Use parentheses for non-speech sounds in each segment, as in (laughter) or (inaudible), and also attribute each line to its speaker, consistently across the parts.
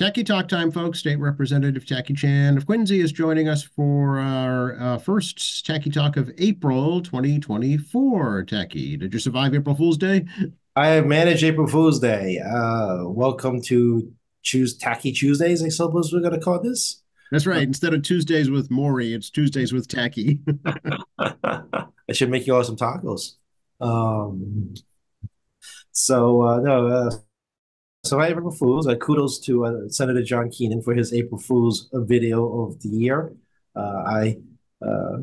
Speaker 1: Tackey Talk time, folks. State Representative Tackey Chan of Quincy is joining us for our uh, first Tackey Talk of April 2024. Tackey, did you survive April Fool's Day?
Speaker 2: I have managed April Fool's Day. Uh, welcome to Choose Tackey Tuesdays, I suppose we're going to call this.
Speaker 1: That's right. Instead of Tuesdays with Morrie, it's Tuesdays with Tackey.
Speaker 2: I (laughs) should make you all some tacos. Um, so, uh, no, uh, so I April Fools. Uh, kudos to uh, Senator John Keenan for his April Fools video of the year. Uh, I, uh,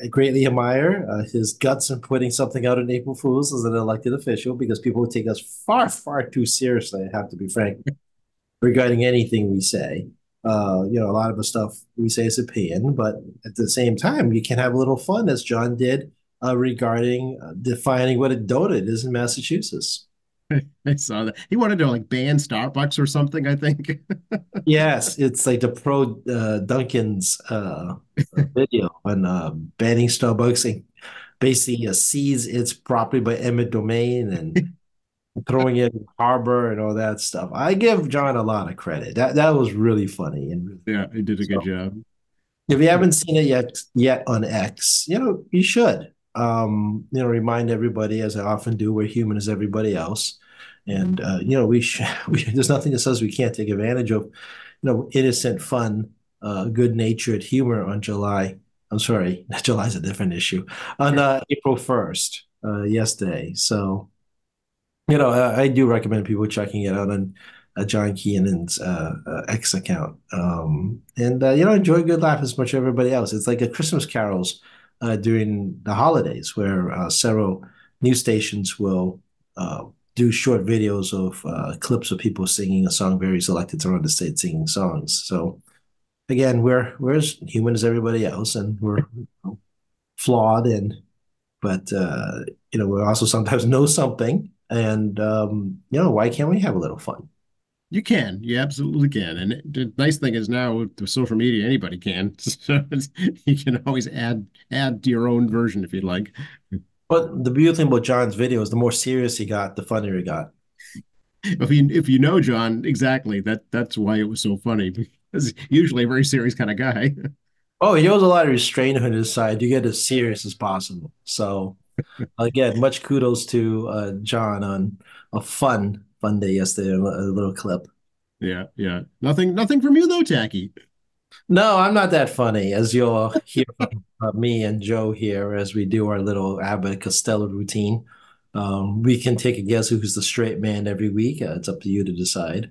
Speaker 2: I greatly admire uh, his guts in putting something out in April Fools as an elected official because people take us far, far too seriously. I have to be frank regarding anything we say. Uh, you know, a lot of the stuff we say is opinion, but at the same time, you can have a little fun, as John did, regarding defining what a donut is in Massachusetts. (laughs)
Speaker 1: I saw that. He wanted to like ban Starbucks or something, I think. (laughs)
Speaker 2: yes, it's like the pro uh, Dunkin's uh, video on uh, banning Starbucks and basically uh, seize its property by eminent domain and (laughs) throwing it in harbor and all that stuff. I give John a lot of credit. That that was really funny and really
Speaker 1: yeah, he did a so, good job.
Speaker 2: If you haven't seen it yet yet on X, you know you should. Um, you know, remind everybody, as I often do, we're human as everybody else. And uh, you know, we, sh- (laughs) we there's nothing that says we can't take advantage of, you know, innocent fun, uh, good-natured humor on July. I'm sorry, (laughs) July's a different issue. On uh, (laughs) April 1st, uh, yesterday. So, you know, I, I, do recommend people checking it out on uh, John Keenan's uh, uh, X account. Um, and uh, you know, enjoy a good laugh as much as everybody else. It's like a Christmas carols uh, during the holidays, where uh, several news stations will uh, do short videos of uh, clips of people singing a song, very selected around the state singing songs. So again, we're we're as human as everybody else, and we're flawed, and but uh, you know we also sometimes (laughs) know something, and um, you know why can't we have a little fun?
Speaker 1: You can, you absolutely can. And the nice thing is now with social media, anybody can. (laughs) So you can always add add to your own version if you'd like.
Speaker 2: But the beautiful thing about John's video is the more serious he got, the funnier he got.
Speaker 1: If you if you know John exactly, that that's why it was so funny. Because usually a very serious kind of guy.
Speaker 2: Oh, he has a lot of restraint on his side. You get as serious as possible. So (laughs) again, much kudos to uh, John on a fun fun day yesterday. A little clip.
Speaker 1: Yeah, yeah. Nothing, nothing from you though, Tackey.
Speaker 2: No, I'm not that funny, as you'll hear from uh, me and Joe here as we do our little Abbott Costello routine. Um, we can take a guess who's the straight man every week. Uh, it's up to you to decide.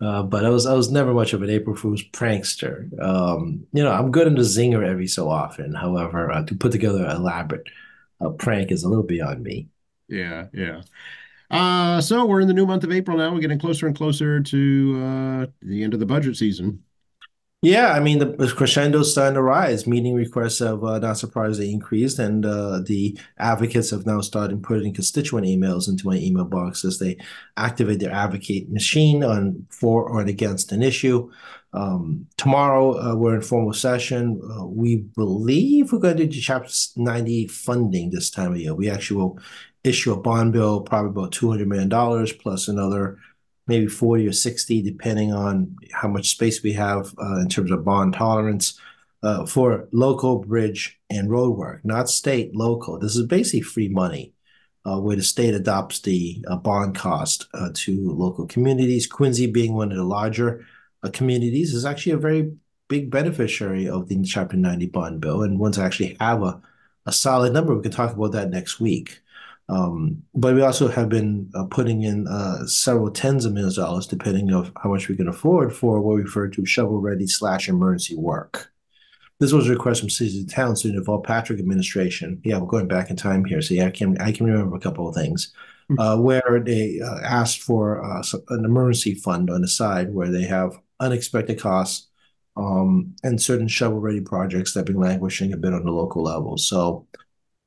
Speaker 2: Uh, but I was I was never much of an April Fool's prankster. Um, you know, I'm good in the zinger every so often. However, uh, to put together an elaborate uh, prank is a little beyond me.
Speaker 1: Yeah, yeah. Uh, so we're in the new month of April now. We're getting closer and closer to uh, the end of the budget season.
Speaker 2: Yeah, I mean the, crescendo is starting to rise. Meeting requests have uh, not surprisingly increased, and uh, the advocates have now started putting constituent emails into my email box as they activate their advocate machine on for or against an issue. Um, tomorrow uh, we're in formal session. Uh, we believe we're going to do Chapter 90 funding this time of year. We actually will issue a bond bill, probably about $200 million plus another maybe 40 or 60, depending on how much space we have uh, in terms of bond tolerance uh, for local bridge and road work, not state, local. This is basically free money. Uh, where the state adopts the uh, bond cost uh, to local communities. Quincy, being one of the larger uh, communities, is actually a very big beneficiary of the Chapter 90 bond bill and to actually have a, a solid number. We can talk about that next week. Um, but we also have been uh, putting in uh, several tens of millions of dollars, depending of how much we can afford, for what we refer to shovel-ready slash emergency work. This was a request from cities and towns during the Patrick administration. Yeah, we're going back in time here, so yeah, I can I can remember a couple of things hmm. uh, where they uh, asked for uh, an emergency fund on the side where they have unexpected costs um, and certain shovel-ready projects that have been languishing a bit on the local level. So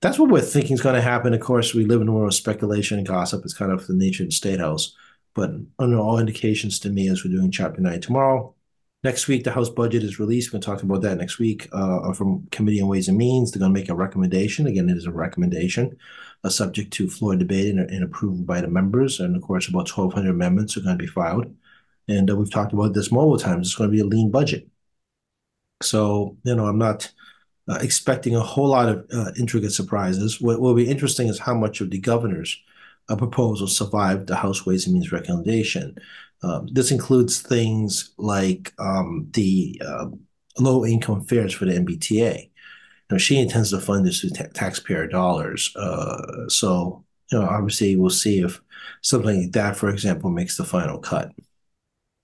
Speaker 2: that's what we're thinking is going to happen. Of course, we live in a world of speculation and gossip. It's kind of the nature of the state house. But under all indications to me, as we're doing chapter nine tomorrow, next week the House budget is released. We're going to talk about that next week uh, from Committee on Ways and Means. They're going to make a recommendation. Again, it is a recommendation, a subject to floor debate and, and approved by the members. And of course, about 1,200 amendments are going to be filed. and uh, we've talked about this multiple times. It's going to be a lean budget. So, you know, I'm not uh, expecting a whole lot of uh, intricate surprises. What will be interesting is how much of the governor's uh, proposal survived the House Ways and Means recommendation. Um, this includes things like um, the uh, low income fares for the MBTA. Know, she intends to fund this with taxpayer dollars. Uh, so, you know, obviously we'll see if something like that, for example, makes the final cut.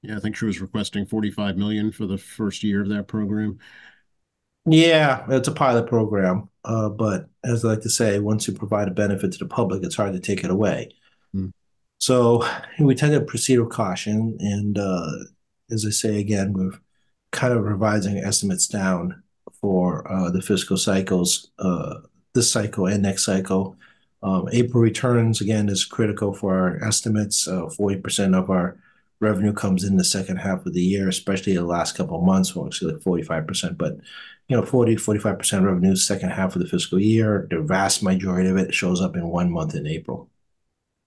Speaker 1: Yeah, I think she was requesting 45 million for the first year of that program.
Speaker 2: Yeah, it's a pilot program. Uh, but as I like to say, once you provide a benefit to the public, it's hard to take it away. Mm. So we tend to proceed with caution. And uh, as I say again, we're kind of revising estimates down for uh, the fiscal cycles, uh, this cycle and next cycle. Um, April returns, again, is critical for our estimates. 40% of our revenue comes in the second half of the year, especially the last couple of months, well, actually like 45%, but you know, 40, 45% revenue second half of the fiscal year. The vast majority of it shows up in one month in April.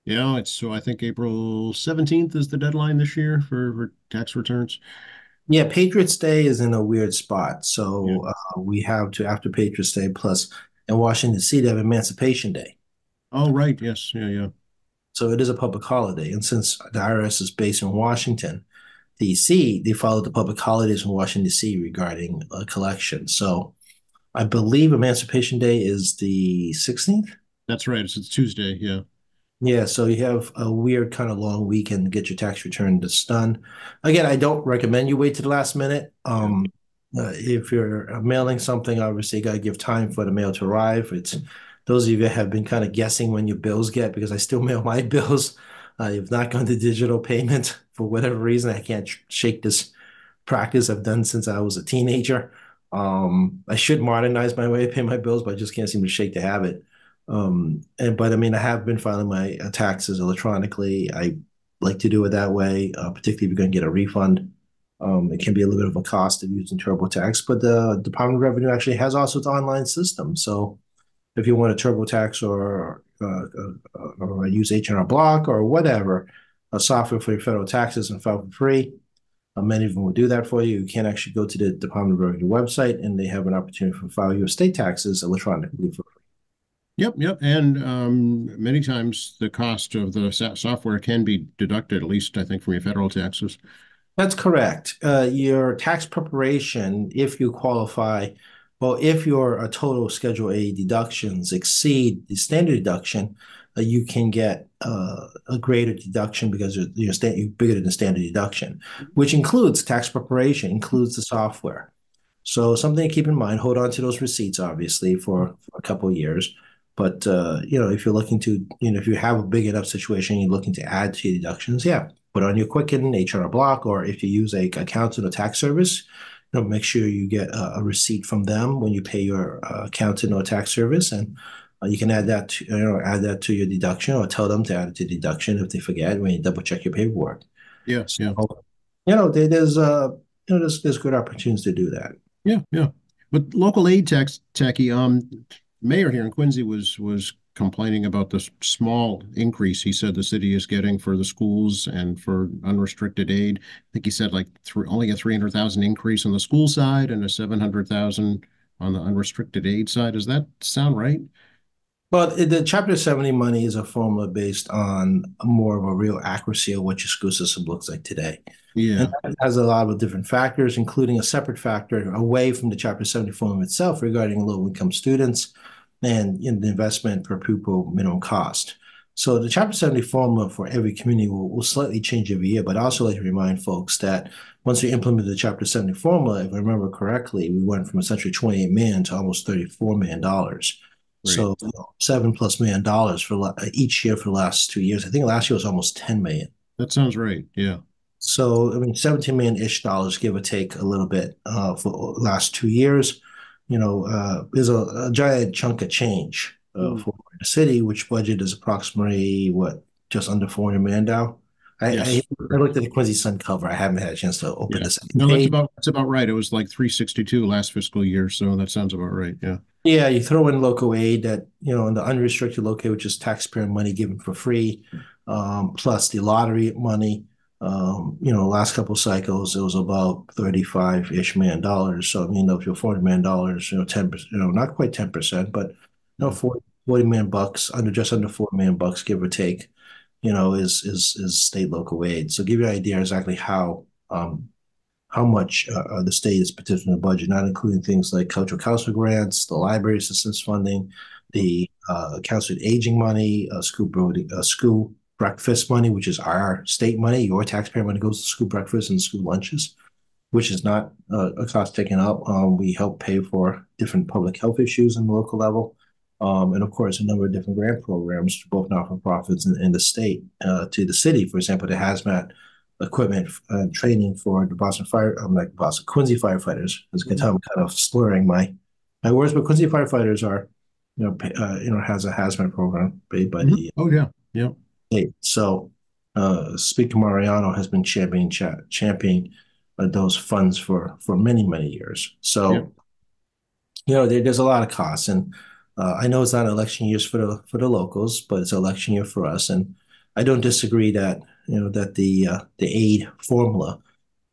Speaker 1: Yeah, it's so I think April 17th is the deadline this year for, for tax returns.
Speaker 2: Yeah, Patriots Day is in a weird spot. So yeah. uh, we have to, after Patriots Day, plus in Washington, D.C., they have Emancipation Day.
Speaker 1: Oh, right. Yes. Yeah, yeah.
Speaker 2: So it is a public holiday. And since the IRS is based in Washington, D.C., they followed the public holidays in Washington, D.C. regarding a collection. So I believe Emancipation Day is the 16th.
Speaker 1: That's right. It's, it's Tuesday. Yeah.
Speaker 2: Yeah. So you have a weird kind of long weekend to get your tax return to done. Again, I don't recommend you wait to the last minute. Um, uh, if you're mailing something, obviously you got to give time for the mail to arrive. It's those of you that have been kind of guessing when your bills get, because I still (laughs) mail my bills. I have not gone to digital payment for whatever reason. I can't shake this practice I've done since I was a teenager. Um, I should modernize my way to pay my bills, but I just can't seem to shake the habit. Um, and but I mean, I have been filing my uh, taxes electronically. I like to do it that way, uh, particularly if you're going to get a refund. Um, it can be a little bit of a cost of using TurboTax, but the Department of Revenue actually has also its online system. So if you want a TurboTax or uh, uh, or use H&R Block or whatever, software for your federal taxes and file for free. Uh, many of them will do that for you. You can actually go to the Department of Revenue website and they have an opportunity to file your state taxes electronically for free.
Speaker 1: Yep, yep. And um, many times the cost of the software can be deducted, at least I think, from your federal taxes.
Speaker 2: That's correct. Uh, your tax preparation, if you qualify well, if your uh, total Schedule A deductions exceed the standard deduction, you can get uh, a greater deduction because you're, you're, you're bigger than the standard deduction, which includes tax preparation, includes the software. So something to keep in mind. Hold on to those receipts, obviously, for, for a couple of years. But uh, you know, if you're looking to, you know, if you have a big enough situation, you're looking to add to your deductions, yeah, put on your Quicken, H&R Block, or if you use a accountant or tax service, you know, make sure you get a, a receipt from them when you pay your uh, accountant or tax service, and uh, you can add that to, you know add that to your deduction or tell them to add it to deduction if they forget when you double check your paperwork.
Speaker 1: Yes,
Speaker 2: yeah. You know, there, there's uh you know there's there's good opportunities to do that.
Speaker 1: Yeah, yeah. But local aid tax, Tackey, um, mayor here in Quincy was was complaining about the small increase he said the city is getting for the schools and for unrestricted aid. I think he said like only a 300,000 increase on the school side and a 700,000 on the unrestricted aid side. Does that sound right?
Speaker 2: Well, the Chapter 70 money is a formula based on more of a real accuracy of what your school system looks like today.
Speaker 1: Yeah.
Speaker 2: And it has a lot of different factors, including a separate factor away from the Chapter 70 formula itself regarding low income students and in the investment per pupil minimum cost. So the Chapter 70 formula for every community will, will slightly change every year, but I also like to remind folks that once we implemented the Chapter 70 formula, if I remember correctly, we went from essentially 28 million to almost 34 million dollars. Right. So you know, seven plus million dollars for each year for the last two years. I think last year was almost 10 million.
Speaker 1: That sounds right. Yeah.
Speaker 2: So I mean, 17 million ish dollars, give or take a little bit, uh, for last two years you know, uh, is a, a, giant chunk of change uh, mm. for the city, which budget is approximately what just under four hundred million now. I, yes. I, I, looked at the Quincy Sun cover. I haven't had a chance to open yeah. this.
Speaker 1: No, that's about that's about right. It was like three sixty two last fiscal year, so that sounds about right. Yeah.
Speaker 2: Yeah, you throw in local aid that you know, in the unrestricted local, aid, which is taxpayer money given for free, um, plus the lottery money. Um, you know, last couple cycles, it was about 35-ish million dollars. So, I mean, if you're $40 million, you know, 10%, you know, not quite 10%, but, you know, 40, 40 million bucks, under just under 4 million bucks, give or take, you know, is is is state local aid. So give you an idea exactly how um, how much uh, the state is participating in the budget, not including things like cultural council grants, the library assistance funding, the uh, council aging money, uh, school uh, school breakfast money, which is our state money. Your taxpayer money goes to school breakfast and school lunches, which is not uh, a cost taken up. Um, we help pay for different public health issues in the local level. Um, and of course, a number of different grant programs, both not-for-profits and, and the state, uh, to the city. For example, the hazmat equipment and training for the Boston Fire, I'm like Boston Quincy firefighters. As you can tell, I'm kind of slurring my my words, but Quincy firefighters are, you know, uh, you know, has a hazmat program paid by
Speaker 1: mm-hmm.
Speaker 2: the.
Speaker 1: Oh yeah, yeah.
Speaker 2: State. So, uh, Speaker Mariano has been championing cha- championing uh, those funds for for many many years. So, yeah. you know, there, there's a lot of costs, and uh, I know it's not election years for the for the locals, but it's election year for us, and I don't disagree that you know that the uh, the aid formula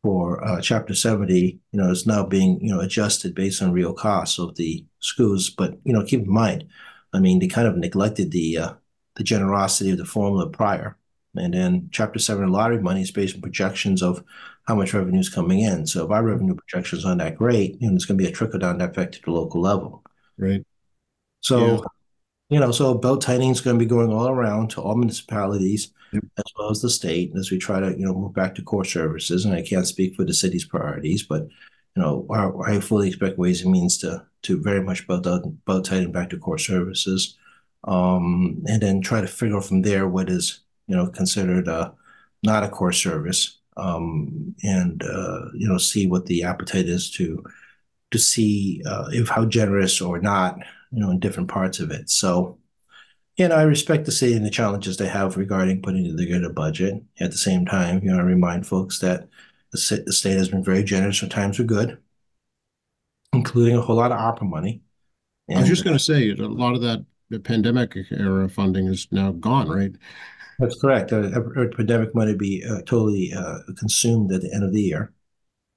Speaker 2: for uh, Chapter 70, you know, is now being you know adjusted based on real costs of the schools. But you know, keep in mind, I mean, they kind of neglected the uh, the generosity of the formula prior, and then Chapter 7 lottery money is based on projections of how much revenue is coming in. So if our revenue projections aren't that great, you know, it's going to be a trickle down effect to the local level.
Speaker 1: Right.
Speaker 2: So. Yeah you know, so belt tightening is going to be going all around to all municipalities yep. as well as the state as we try to, you know, move back to core services. And I can't speak for the city's priorities, but you know, our, I fully expect Ways and Means to to very much belt out, belt tighten back to core services, um, and then try to figure out from there what is you know considered a, not a core service, um, and uh, you know see what the appetite is to to see uh, if how generous or not you know, in different parts of it. So, you know, I respect the city and the challenges they have regarding putting together a budget. At the same time, you know, I remind folks that the, the state has been very generous when times are good, including a whole lot of ARPA money.
Speaker 1: And, I was just going to say, a lot of that the pandemic era funding is now gone, right?
Speaker 2: That's correct. Uh, pandemic money be uh, totally uh, consumed at the end of the year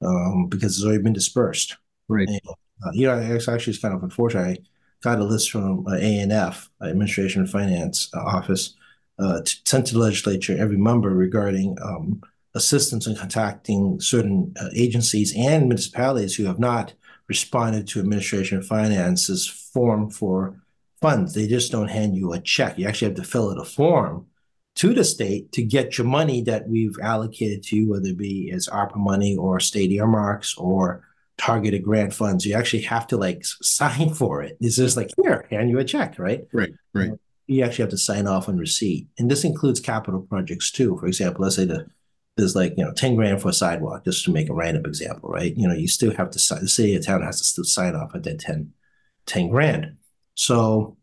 Speaker 2: um, because it's already been dispersed.
Speaker 1: Right.
Speaker 2: And, uh, you know, it's actually it's kind of unfortunate got a list from uh, ANF, Administration and Finance uh, Office, uh, sent to the legislature every member regarding um, assistance in contacting certain uh, agencies and municipalities who have not responded to Administration and Finance's form for funds. They just don't hand you a check. You actually have to fill out a form to the state to get your money that we've allocated to you, whether it be as ARPA money or state earmarks or targeted grant funds. You actually have to like sign for it. It's just like here, hand you a check, right?
Speaker 1: Right, right.
Speaker 2: You actually have to sign off on receipt, and this includes capital projects too. For example, let's say the there's like you know ten grand for a sidewalk, just to make a random example, right? You know, you still have to sign. The city of town has to still sign off at that 10, 10 grand. So,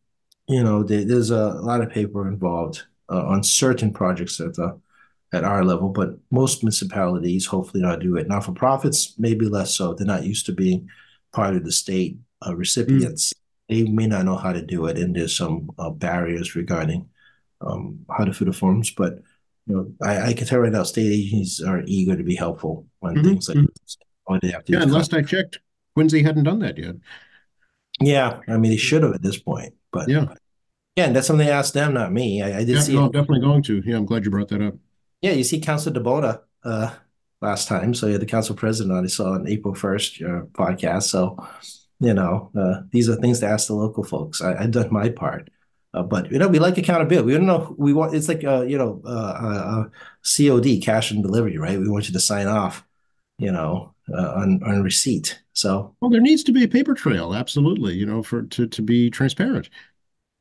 Speaker 2: you know, there, there's a lot of paper involved uh, on certain projects that the at our level, but most municipalities hopefully not do it. Not for profits, maybe less so. They're not used to being part of the state uh, recipients. Mm. They may not know how to do it, and there's some uh, barriers regarding um, how to fill the forms. But you know, I, I, can tell right now, state agencies are eager to be helpful on mm-hmm. things like mm-hmm. this.
Speaker 1: They have to yeah, and last I checked, Quincy hadn't done that yet.
Speaker 2: Yeah, I mean, they should have at this point, but
Speaker 1: yeah.
Speaker 2: Yeah, and that's something they asked them, not me. I, I did yeah, see.
Speaker 1: No, I'm definitely going to. Yeah, I'm glad you brought that up.
Speaker 2: Yeah, you see Council DiBona uh, last time. So yeah, the council president I saw on April 1st uh, podcast. So, you know, uh, these are things to ask the local folks. I, have done my part. Uh, but you know, we like accountability. We don't know. We want it's like uh, you know, uh, uh, COD, cash and delivery, right? We want you to sign off, you know, uh, on on receipt. So,
Speaker 1: well, there needs to be a paper trail, absolutely. You know, for to to be transparent.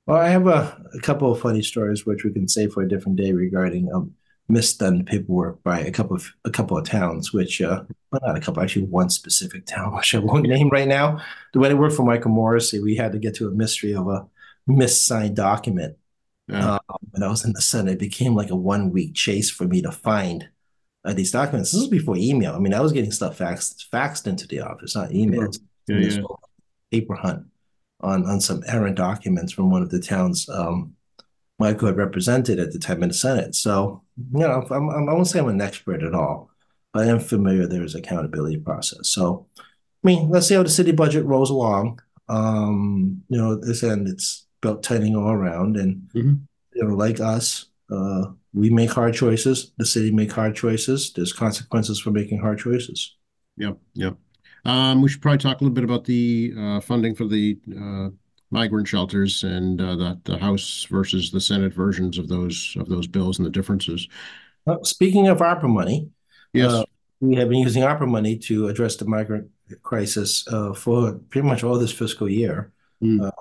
Speaker 2: Well, I have a, a couple of funny stories which we can save for a different day regarding um, misdone paperwork by a couple of a couple of towns, which uh, well, not a couple, actually one specific town, (laughs) which I won't name right now. The When I worked for Michael Morrissey, we had to get to a mystery of a missigned document. Yeah. Um, when I was in the Senate, it became like a one week chase for me to find uh, these documents. This was before email. I mean, I was getting stuff faxed faxed into the office, not emails.
Speaker 1: Yeah, yeah.
Speaker 2: Paper hunt on on some errant documents from one of the towns um, Michael had represented at the time in the Senate. So you know, I'm, I'm, I won't say I'm an expert at all, but I am familiar there is accountability process. So, I mean, let's see how the city budget rolls along. Um, you know, this end it's belt tightening all around, and
Speaker 1: Mhm.
Speaker 2: you know, like us, uh, we make hard choices. The city make hard choices. There's consequences for making hard choices.
Speaker 1: Yep, yep. Um, we should probably talk a little bit about the uh, funding for the uh, migrant shelters and uh, the the House versus the Senate versions of those of those bills and the differences.
Speaker 2: Well, speaking of ARPA money,
Speaker 1: Yes.
Speaker 2: uh, we have been using ARPA money to address the migrant crisis uh, for pretty much all this fiscal year.
Speaker 1: Mm.
Speaker 2: Uh,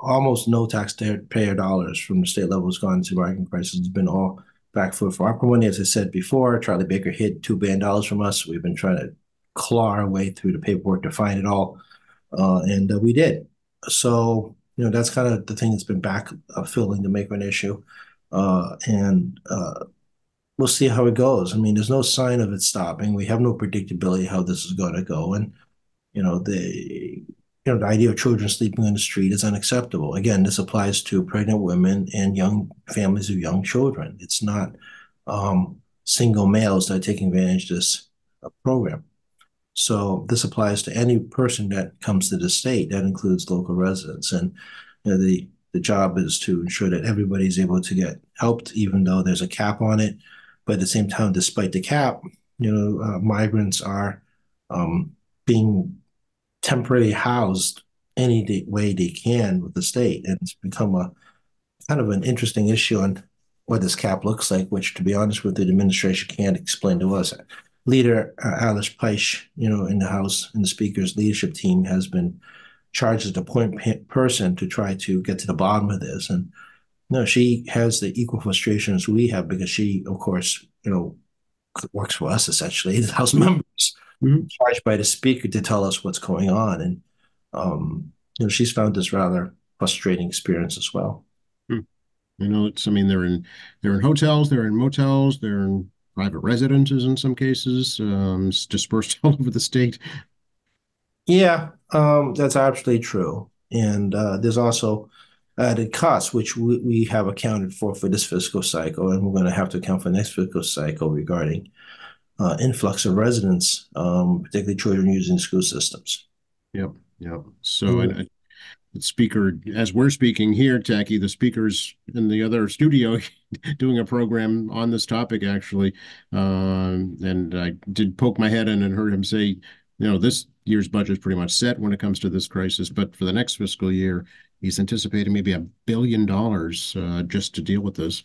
Speaker 2: almost no taxpayer dollars from the state level has gone to migrant crisis. It's been all back for, for ARPA money. As I said before, Charlie Baker hid $2 billion from us. We've been trying to claw our way through the paperwork to find it all. Uh, and uh, we did. So, you know, that's kind of the thing that's been back uh, filling the migrant issue. Uh, and uh, we'll see how it goes. I mean, there's no sign of it stopping. We have no predictability how this is going to go. And, you know, the you know, the idea of children sleeping on the street is unacceptable. Again, this applies to pregnant women and young families of young children. It's not um, single males that are taking advantage of this uh, program. So this applies to any person that comes to the state. That includes local residents, and you know, the the job is to ensure that everybody's able to get helped, even though there's a cap on it. But at the same time, despite the cap, you know, uh, migrants are um, being temporarily housed any way they can with the state, and it's become a kind of an interesting issue on what this cap looks like. Which, to be honest with you, the administration can't explain to us. Leader uh, Alice Peisch, you know, in the House in the Speaker's leadership team, has been charged as the point person to try to get to the bottom of this, and no, she has the equal frustrations we have because she, of course, you know, works for us essentially, (laughs) the House members,
Speaker 1: Mhm.
Speaker 2: charged by the Speaker to tell us what's going on, and um, you know, she's found this rather frustrating experience as well.
Speaker 1: You know, it's, I mean, they're in, they're in hotels, they're in motels, they're in private residences in some cases, um, dispersed (laughs) all over the state.
Speaker 2: Yeah, um, that's absolutely true. And uh, there's also added costs, which we, we have accounted for for this fiscal cycle, and we're going to have to account for next fiscal cycle regarding uh, influx of residents, um, particularly children using school systems.
Speaker 1: Yep, yep. So, and I- the speaker, as we're speaking here, Tackey, the speaker's in the other studio (laughs) doing a program on this topic, actually. Um, and I did poke my head in and heard him say, you know, this year's budget is pretty much set when it comes to this crisis, but for the next fiscal year, he's anticipating maybe a billion dollars uh, just to deal with this.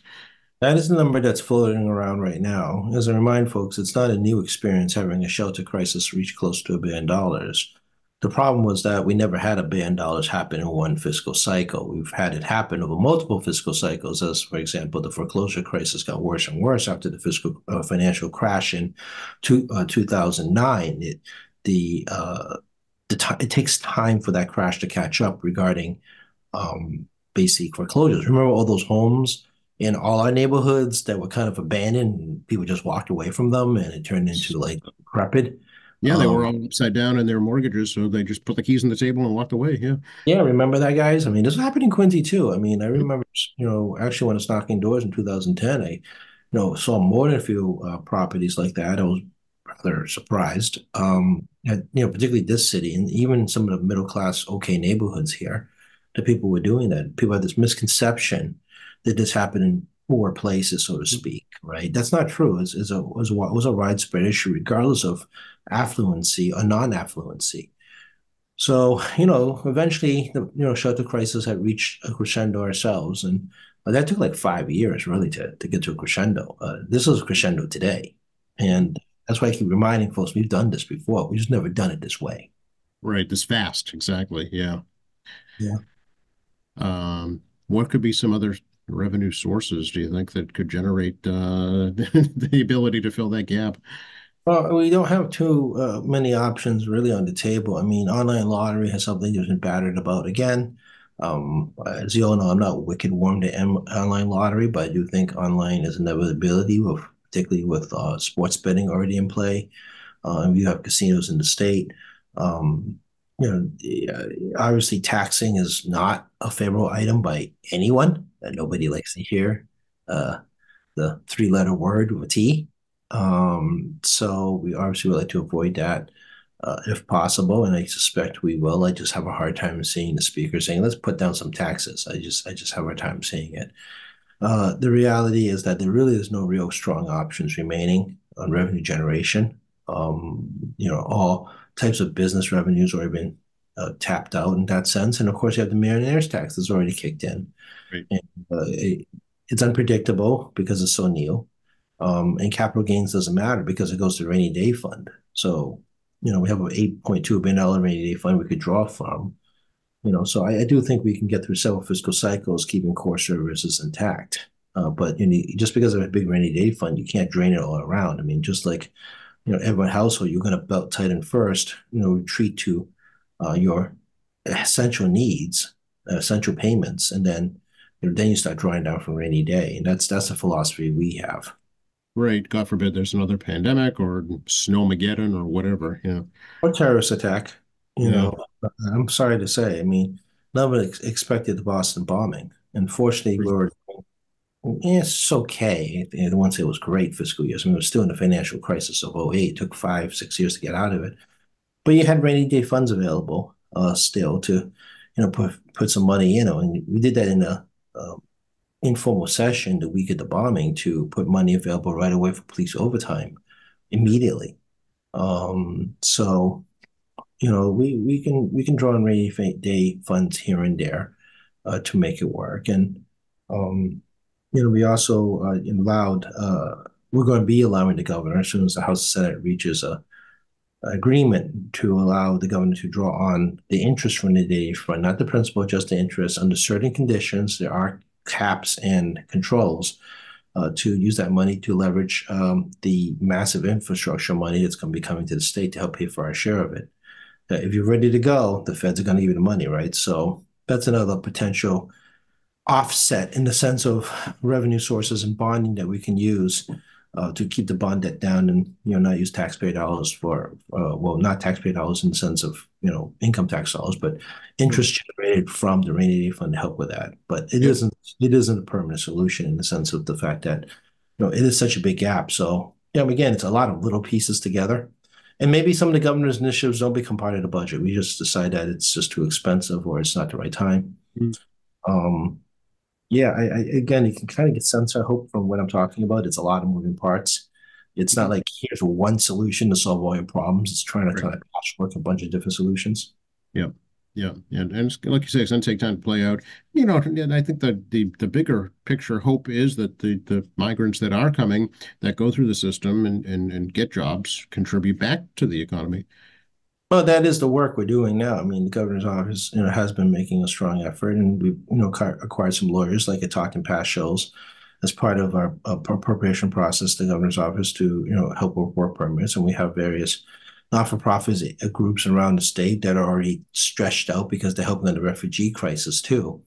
Speaker 2: That is the number that's floating around right now. As I remind folks, it's not a new experience having a shelter crisis reach close to a billion dollars. The problem was that we never had a billion dollars happen in one fiscal cycle. We've had it happen over multiple fiscal cycles, as for example, the foreclosure crisis got worse and worse after the fiscal uh, financial crash in two, uh, 2009. It, the uh, the t- it takes time for that crash to catch up regarding um, basic foreclosures. Remember all those homes in all our neighborhoods that were kind of abandoned and people just walked away from them and it turned into like decrepit.
Speaker 1: Yeah, they were
Speaker 2: Um,
Speaker 1: all upside down in their mortgages, so they just put the keys on the table and walked away. Yeah.
Speaker 2: Yeah, remember that, guys? I mean, this happened in Quincy too. I mean, I remember, you know, actually when I was knocking doors in 2010, I, you know, saw more than a few uh, properties like that. I was rather surprised. Um, and, you know, particularly this city and even some of the middle class, okay neighborhoods here, that people were doing that. People had this misconception that this happened in poor places, so to speak, right? That's not true. It's, it's a, it was a, it was a widespread issue, regardless of affluency or non-affluency. So, you know, eventually the you know shelter crisis had reached a crescendo ourselves, and that took like five years really to to get to a crescendo. Uh, this is a crescendo today, and that's why I keep reminding folks we've done this before. We've just never done it this way.
Speaker 1: Right, this fast, exactly. Yeah.
Speaker 2: Yeah.
Speaker 1: Um, what could be some other revenue sources, do you think, that could generate uh, (laughs) the ability to fill that gap?
Speaker 2: Well, we don't have too uh, many options really on the table. I mean, online lottery has something that's been battered about again. Um, as you all know, I'm not wicked warm to M online lottery, but I do think online is inevitability, with, particularly with uh, sports betting already in play. Uh, and you have casinos in the state. Um, you know, uh, obviously taxing is not a favorable item by anyone. Uh, nobody likes to hear uh, the three letter word with a T. Um, so we obviously would like to avoid that uh, if possible, and I suspect we will. I just have a hard time seeing the speaker saying, "Let's put down some taxes." I just I just have a hard time seeing it. Uh, the reality is that there really is no real strong options remaining on revenue generation. Um, you know, all types of business revenues are been uh, tapped out in that sense, and of course, you have the millionaire's tax that's already kicked in. Right. And, uh, it, it's unpredictable because it's so new. Um, and capital gains doesn't matter because it goes to the rainy day fund. So, you know, we have an $8.2 billion rainy day fund we could draw from. You know, so I, I do think we can get through several fiscal cycles keeping core services intact. Uh, but you know, just because of a big rainy day fund, you can't drain it all around. I mean, just like you know, every household, you're going to belt tighten first. You know, retreat to uh, your essential needs, uh, essential payments, and then you know, then you start drawing down from rainy day. And that's that's a philosophy we have.
Speaker 1: Right. God forbid there's another pandemic or snowmageddon or whatever. Yeah.
Speaker 2: Or terrorist attack. You yeah. know, I'm sorry to say. I mean, nobody ex- expected the Boston bombing. Unfortunately, we were. It's okay. I won't say it was great fiscal years. I mean, it was still in the financial crisis of 08. It took five, six years to get out of it. But you had rainy day funds available uh, still to, you know, put put some money in. You know, and we did that in a um, informal session the week of the bombing to put money available right away for police overtime immediately. Um, so, you know, we, we can we can draw on rainy day funds here and there uh, to make it work. And um, you know, we also uh, allowed uh, we're going to be allowing the governor as soon as the House Senate reaches a agreement to allow the governor to draw on the interest from the day fund, not the principal, just the interest under certain conditions. There are caps and controls uh, to use that money to leverage um, the massive infrastructure money that's going to be coming to the state to help pay for our share of it. Uh, if you're ready to go, the feds are going to give you the money, right? So that's another potential offset in the sense of revenue sources and bonding that we can use uh, to keep the bond debt down and you know not use taxpayer dollars for uh, well not taxpayer dollars in the sense of you know income tax dollars but interest generated from the rainy day fund to help with that. But it yeah. not it isn't a permanent solution in the sense of the fact that you know it is such a big gap. So you know again it's a lot of little pieces together. And maybe some of the governor's initiatives don't become part of the budget. We just decide that it's just too expensive or it's not the right time. Mm-hmm. um yeah, I, I, again, you can kind of get sense. I hope from what I'm talking about, it's a lot of moving parts. It's not like here's one solution to solve all your problems. It's trying to right. kind of patchwork a bunch of different solutions.
Speaker 1: Yeah, yeah, and and like you say, it's going to take time to play out. You know, and I think that the the bigger picture hope is that the the migrants that are coming that go through the system and and and get jobs contribute back to the economy.
Speaker 2: Well, that is the work we're doing now. I mean, the governor's office, you know, has been making a strong effort, and we, you know, acquired some lawyers, like talked in past shows, as part of our appropriation process. The governor's office to, you know, help with work permits, and we have various not-for-profits uh, groups around the state that are already stretched out because they're helping in the refugee crisis too.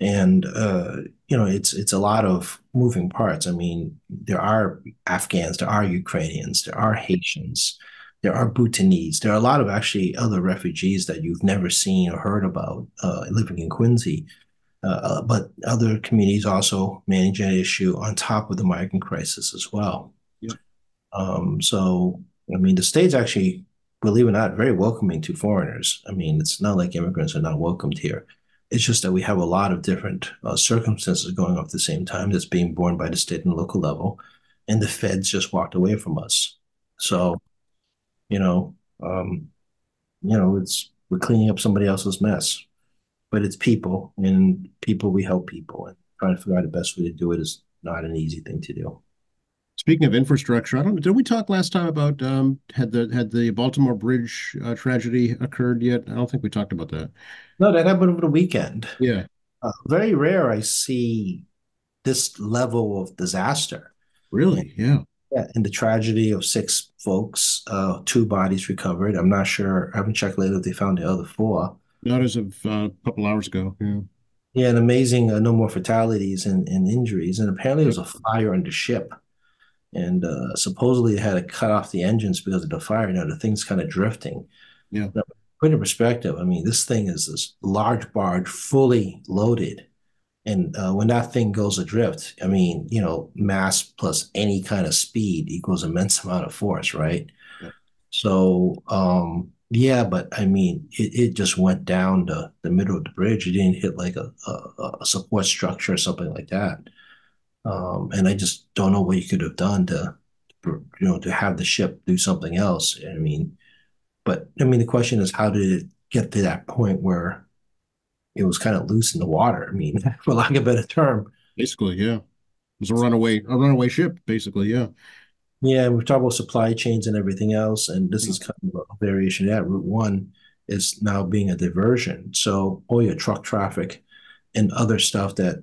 Speaker 2: And uh, you know, it's it's a lot of moving parts. I mean, there are Afghans, there are Ukrainians, there are Haitians there are Bhutanese. There are a lot of actually other refugees that you've never seen or heard about uh, living in Quincy. Uh, uh but other communities also manage that issue on top of the migrant crisis as well.
Speaker 1: Yep.
Speaker 2: Um, so, I mean, the state's actually, believe it or not, very welcoming to foreigners. I mean, it's not like immigrants are not welcomed here. It's just that we have a lot of different uh, circumstances going on at the same time that's being borne by the state and local level, and the feds just walked away from us. So you know, um, you know, it's we're cleaning up somebody else's mess, but it's people and people. We help people, and trying to figure out the best way to do it is not an easy thing to do.
Speaker 1: Speaking of infrastructure, I don't. Did we talk last time about um, had the had the Baltimore Bridge uh, tragedy occurred yet? I don't think we talked about that.
Speaker 2: No, that happened over the weekend.
Speaker 1: Yeah,
Speaker 2: uh, very rare. I see this level of disaster.
Speaker 1: Really? Yeah.
Speaker 2: Yeah, and the tragedy of six folks, uh, two bodies recovered. I'm not sure. I haven't checked later if they found the other four.
Speaker 1: Not as of uh, a couple hours ago. Yeah.
Speaker 2: Yeah, and amazing. Uh, no more fatalities and, and injuries. And apparently, there was a fire on the ship, and uh, supposedly they had to cut off the engines because of the fire. Now the thing's kind of drifting.
Speaker 1: Yeah.
Speaker 2: Now, put in perspective, I mean, this thing is this large barge, fully loaded, And uh, when that thing goes adrift, I mean, you know, mass plus any kind of speed equals immense amount of force, right?
Speaker 1: Yeah.
Speaker 2: So, um, yeah, but I mean, it, it just went down the, the middle of the bridge. It didn't hit like a, a, a support structure or something like that. Um, and I just don't know what you could have done to, you know, to have the ship do something else. I mean, but I mean, the question is, how did it get to that point where it was kind of loose in the water? I mean, (laughs) for lack of a better term.
Speaker 1: Basically, yeah. It was a runaway, a runaway ship, basically, yeah.
Speaker 2: Yeah, we've talked about supply chains and everything else, and this is kind of a variation of that. Route one is now being a diversion. So all your truck traffic and other stuff that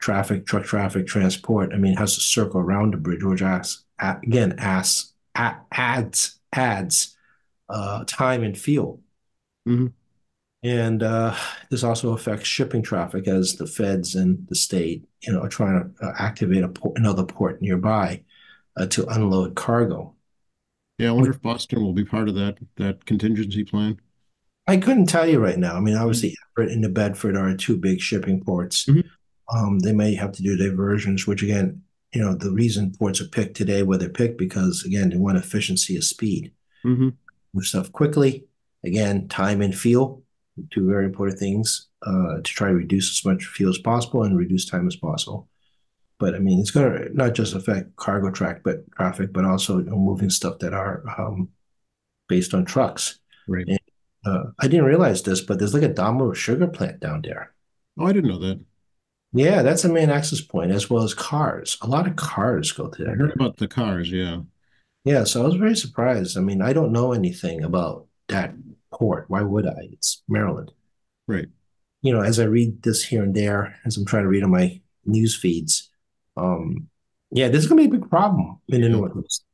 Speaker 2: traffic, truck traffic, transport, I mean, has to circle around the bridge, which asks, again, asks, adds, adds uh, time and fuel.
Speaker 1: Mm-hmm.
Speaker 2: And uh, this also affects shipping traffic as the feds and the state, you know, are trying to uh, activate a port, another port nearby uh, to unload cargo.
Speaker 1: Yeah, I wonder if Boston will be part of that that contingency plan.
Speaker 2: I couldn't tell you right now. I mean, obviously, Everett and New Bedford are two big shipping ports.
Speaker 1: Mhm.
Speaker 2: Um, they may have to do diversions, which again, you know, the reason ports are picked today where they're picked because again, they want efficiency of speed.
Speaker 1: Mm-hmm.
Speaker 2: Move stuff quickly. Again, time and fuel, two very important things uh, to try to reduce as much fuel as possible and reduce time as possible. But I mean, it's going to not just affect cargo track, but traffic, but also you know, moving stuff that are um, based on trucks.
Speaker 1: Right.
Speaker 2: And, uh, I didn't realize this, but there's like a Domino sugar plant down there.
Speaker 1: Oh, I didn't know that.
Speaker 2: Yeah, that's a main access point as well as cars. A lot of cars go to
Speaker 1: I heard about the cars, yeah.
Speaker 2: Yeah, so I was very surprised. I mean, I don't know anything about that port. Why would I? It's Maryland.
Speaker 1: Right.
Speaker 2: You know, as I read this here and there, as I'm trying to read on my news feeds, um, yeah, this is gonna be a big problem in the. Northeast.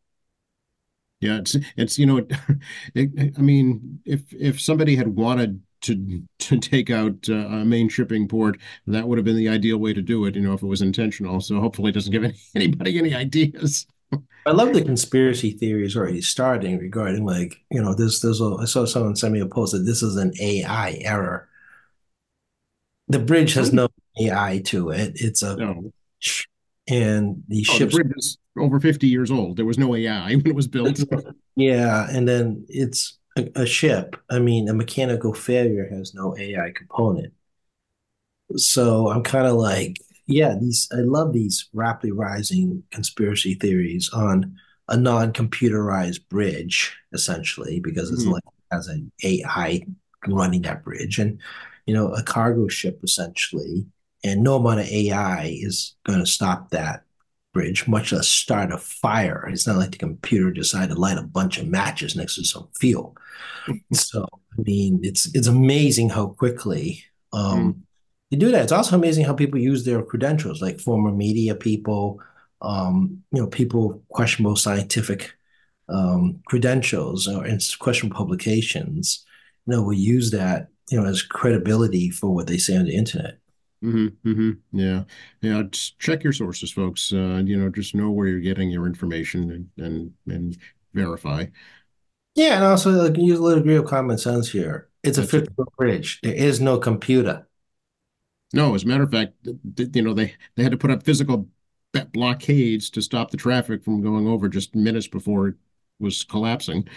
Speaker 1: Yeah, it's it's you know, it, (laughs) it, I mean, if if somebody had wanted to to take out uh, a main shipping port, that would have been the ideal way to do it, you know, if it was intentional. So hopefully it doesn't give any, (laughs) anybody any ideas.
Speaker 2: I love the conspiracy theories already starting regarding like, you know, this there's a I saw someone send me a post that this is an AI error. The bridge has no AI to it. It's a
Speaker 1: No.
Speaker 2: and the
Speaker 1: Oh, the bridge is over 50 years old. There was no AI (laughs) when it was built.
Speaker 2: Yeah, and then it's a, a ship. I mean, a mechanical failure has no AI component. So I'm kind of like, yeah, these I love these rapidly rising conspiracy theories on a non-computerized bridge, essentially, because it's
Speaker 1: Mhm.
Speaker 2: like has an AI running that bridge, and you know, a cargo ship essentially, and no amount of AI is going to stop that bridge, much less start a fire. It's not like the computer decided to light a bunch of matches next to some fuel. (laughs) So, I mean, it's it's amazing how quickly um, you do that. It's also amazing how people use their credentials, like former media people, um, you know, people questionable scientific um, credentials or in questionable publications. You know, will use that you know as credibility for what they say on the internet.
Speaker 1: hmm hmm Yeah. Yeah. Just check your sources, folks. Uh, you know, just know where you're getting your information and and, and verify.
Speaker 2: Yeah, and also like, use a little degree of common sense here. It's a
Speaker 1: That's it.
Speaker 2: bridge. There is no computer.
Speaker 1: No, as a matter of fact, you know, they they had to put up physical blockades to stop the traffic from going over just minutes before it was collapsing.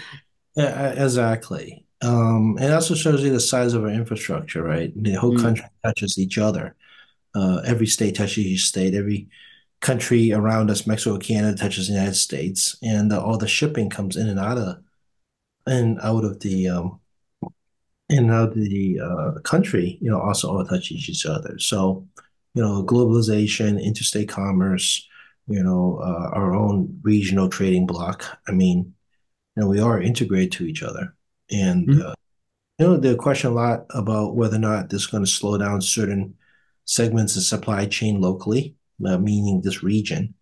Speaker 2: Yeah, exactly. Um, it also shows you the size of our infrastructure, right? The whole
Speaker 1: Mm.
Speaker 2: country touches each other. Uh, every state touches each state. Every country around us, Mexico, Canada, touches the United States, and uh, all the shipping comes in and out of and out of the um, and of the uh, country. You know, also all touch each other. So, you know, globalization, interstate commerce. You know, uh, our own regional trading bloc. I mean, you know, we are integrated to each other. And
Speaker 1: Mhm.
Speaker 2: uh, you know, the question a lot about whether or not this is going to slow down certain segments of supply chain locally, uh, meaning this region,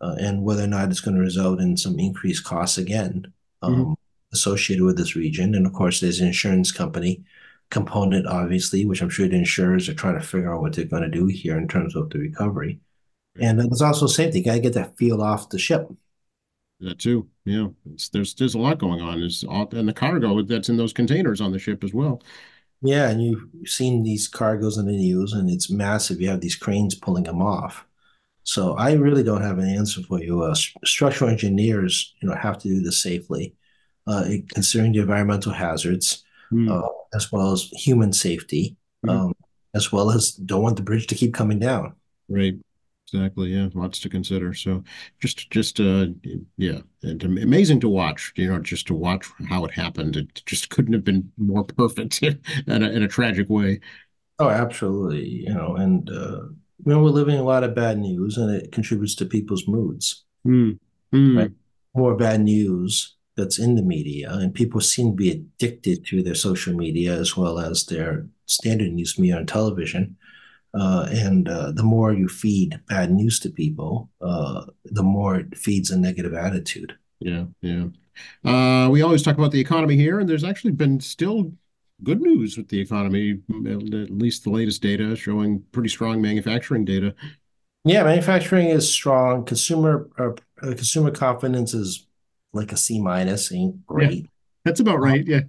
Speaker 2: uh, and whether or not it's going to result in some increased costs again um, associated with this region. And of course, there's an insurance company component, obviously, which I'm sure the insurers are trying to figure out what they're going to do here in terms of the recovery. And there's also safety. Got to get that feel off the ship.
Speaker 1: That too. Yeah. It's, there's there's a lot going on. Is all and the cargo that's in those containers on the ship as well.
Speaker 2: Yeah, and you've seen these cargoes in the news, and it's massive. You have these cranes pulling them off. So I really don't have an answer for you. Uh, structural engineers, you know, have to do this safely, considering the environmental hazards, mm. uh, as well as human safety, mm. um, as well as don't want the bridge to keep coming down.
Speaker 1: Right. Exactly. Yeah, lots to consider. So, just, just, uh, yeah, and amazing to watch. You know, just to watch how it happened. It just couldn't have been more perfect (laughs) in a, in a tragic way.
Speaker 2: Oh, absolutely. You know, and uh, you know, we're living a lot of bad news, and it contributes to people's moods.
Speaker 1: Mm. Mm. Right?
Speaker 2: More bad news that's in the media, and people seem to be addicted to their social media as well as their standard news media on television. Uh, and uh, the more you feed bad news to people, uh, the more it feeds a negative attitude.
Speaker 1: Yeah, yeah. Uh, we always talk about the economy here, and there's actually been still good news with the economy. At least the latest data showing pretty strong manufacturing data.
Speaker 2: Yeah, manufacturing is strong. Consumer uh, consumer confidence is like a C minus, ain't great. Yeah,
Speaker 1: that's about right. Yeah.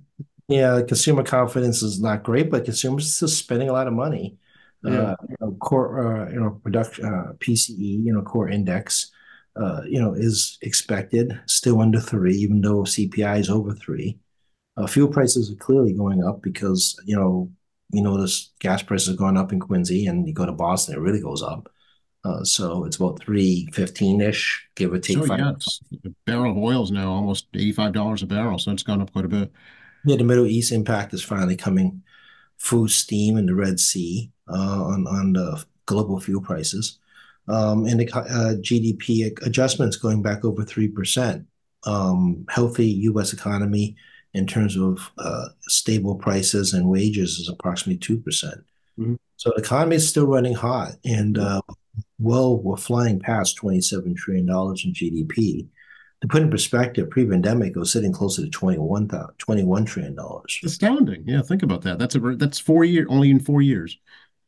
Speaker 2: Yeah, consumer confidence is not great, but consumers are still spending a lot of money yeah. uh, you know, core, uh, you know, production, uh, PCE, you know, core index, uh, you know, is expected still under three, even though CPI is over three. Uh, fuel prices are clearly going up because, you know, you notice gas prices are going up in Quincy and you go to Boston, it really goes up. Uh, so it's about three fifteen ish, give or take. So,
Speaker 1: five. Yeah, barrel of oil is now almost eighty five dollars a barrel, so it's gone up quite a bit.
Speaker 2: Yeah, the Middle East impact is finally coming full steam in the Red Sea uh, on on the global fuel prices, um, and the uh, GDP adjustments going back over three percent. Um, healthy U.S. economy in terms of uh, stable prices and wages is approximately two percent. Mm-hmm. So the economy is still running hot, and uh, well, we're flying past twenty-seven trillion dollars in GDP to put in perspective, pre-pandemic, it was sitting closer to 21, 21 trillion dollars.
Speaker 1: Astounding. Yeah, think about that. That's a that's four year only in four years.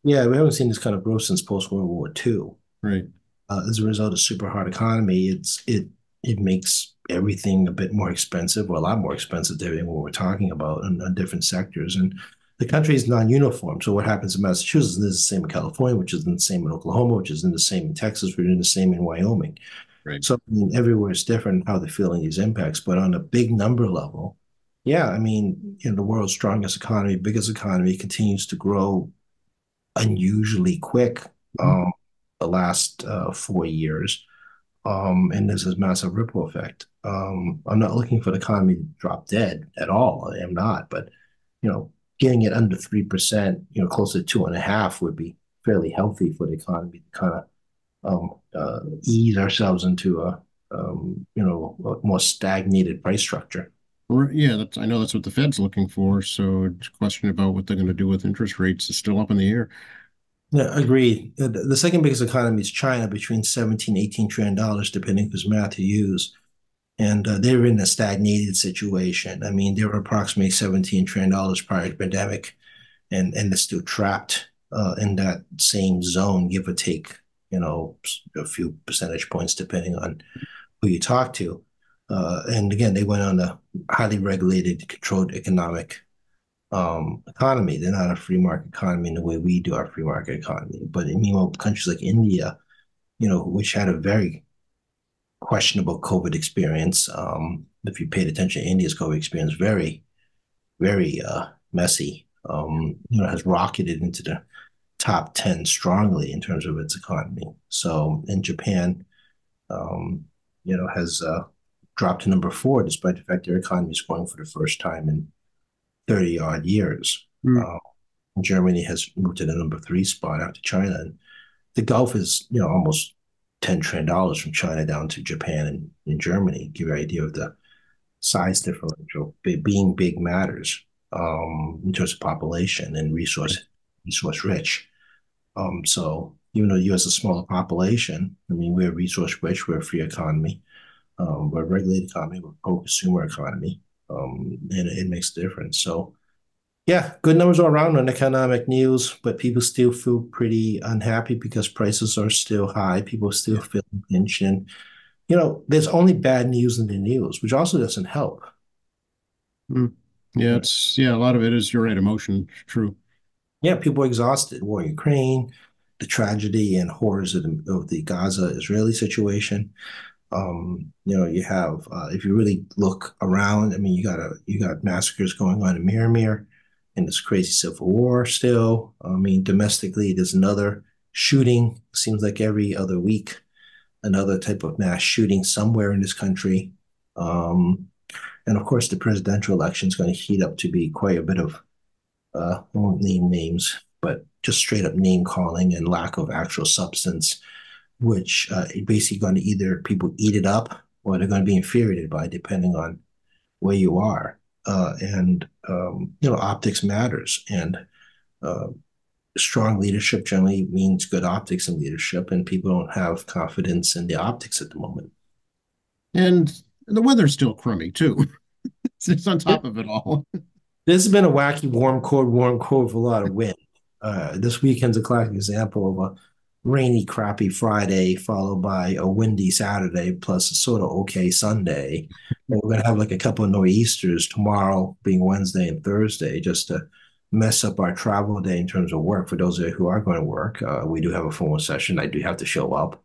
Speaker 2: Yeah, we haven't seen this kind of growth since post World War II.
Speaker 1: Right.
Speaker 2: Uh, as a result of super hard economy, it's it it makes everything a bit more expensive, or a lot more expensive, depending what we're talking about in, in different sectors. And the country is non-uniform. So what happens in Massachusetts is the same in California, which is the same in Oklahoma, which is in the same in Texas, which is the same in Wyoming. Right. So I mean, everywhere is different how they're feeling these impacts, but on a big number level, yeah, I mean, you know, the world's strongest economy, biggest economy, continues to grow unusually quick mm-hmm. um, the last uh, four years, um, and there's this massive ripple effect. Um, I'm not looking for the economy to drop dead at all. I am not, but you know, getting it under three percent, you know, close to two and a half would be fairly healthy for the economy to kind of um, uh, ease ourselves into a um, you know a more stagnated price structure.
Speaker 1: Yeah, that's, I know that's what the Fed's looking for. So, a question about what they're going to do with interest rates is still up in the air.
Speaker 2: Yeah, agreed. The second biggest economy is China, between 17, 18 trillion dollars, depending whose math you use. And uh, they're in a stagnated situation. I mean, they were approximately 17 trillion dollars prior to the pandemic, and, and they're still trapped uh, in that same zone, give or take you know, a few percentage points depending on who you talk to. Uh, and again, they went on a highly regulated, controlled economic um, economy. They're not a free market economy in the way we do our free market economy. But meanwhile, countries like India, you know, which had a very questionable COVID experience. Um, if you paid attention, India's COVID experience very, very uh, messy. Um, you know, has rocketed into the top 10 strongly in terms of its economy. So in Japan, um, you know, has uh, dropped to number four, despite the fact their economy is growing for the first time in 30 odd years. Mm. Uh, Germany has moved to the number three spot after China. And the Gulf is, you know, almost $10 trillion from China down to Japan and, and Germany. Give you an idea of the size differential. Being big matters um, in terms of population and resource resource rich. Um, so even though the U.S. is a smaller population, I mean, we're resource rich, we're a free economy, um, we're a regulated economy, we're a pro-consumer economy, um, and it, it makes a difference. So, yeah, good numbers all around on economic news, but people still feel pretty unhappy because prices are still high. People still feel pinched, and you know, there's only bad news in the news, which also doesn't help.
Speaker 1: Mm. Yeah, it's yeah, a lot of it is you're right, emotion. True.
Speaker 2: Yeah, people are exhausted. War in Ukraine, the tragedy and horrors of the, of the Gaza Israeli situation. Um, you know, you have uh, if you really look around, I mean, you got a you got massacres going on in Myanmar, and this crazy civil war still. I mean, domestically, there's another shooting. Seems like every other week, another type of mass shooting somewhere in this country. Um, and of course, the presidential election is going to heat up to be quite a bit of uh, I won't name names, but just straight up name calling and lack of actual substance which uh, basically going to either people eat it up or they're going to be infuriated by, depending on where you are. Uh, and um, you know, optics matters, and uh, strong leadership generally means good optics and leadership, and people don't have confidence in the optics at the moment.
Speaker 1: And the weather's still crummy too. (laughs) it's on top of it all.
Speaker 2: This has been a wacky warm, cold, warm, cold with a lot of wind. Uh, this weekend's a classic example of a rainy, crappy Friday, followed by a windy Saturday, plus a sort of okay Sunday. And we're going to have like a couple of nor'easters tomorrow, being Wednesday and Thursday, just to mess up our travel day in terms of work. For those of you who are going to work, uh, we do have a formal session. I do have to show up,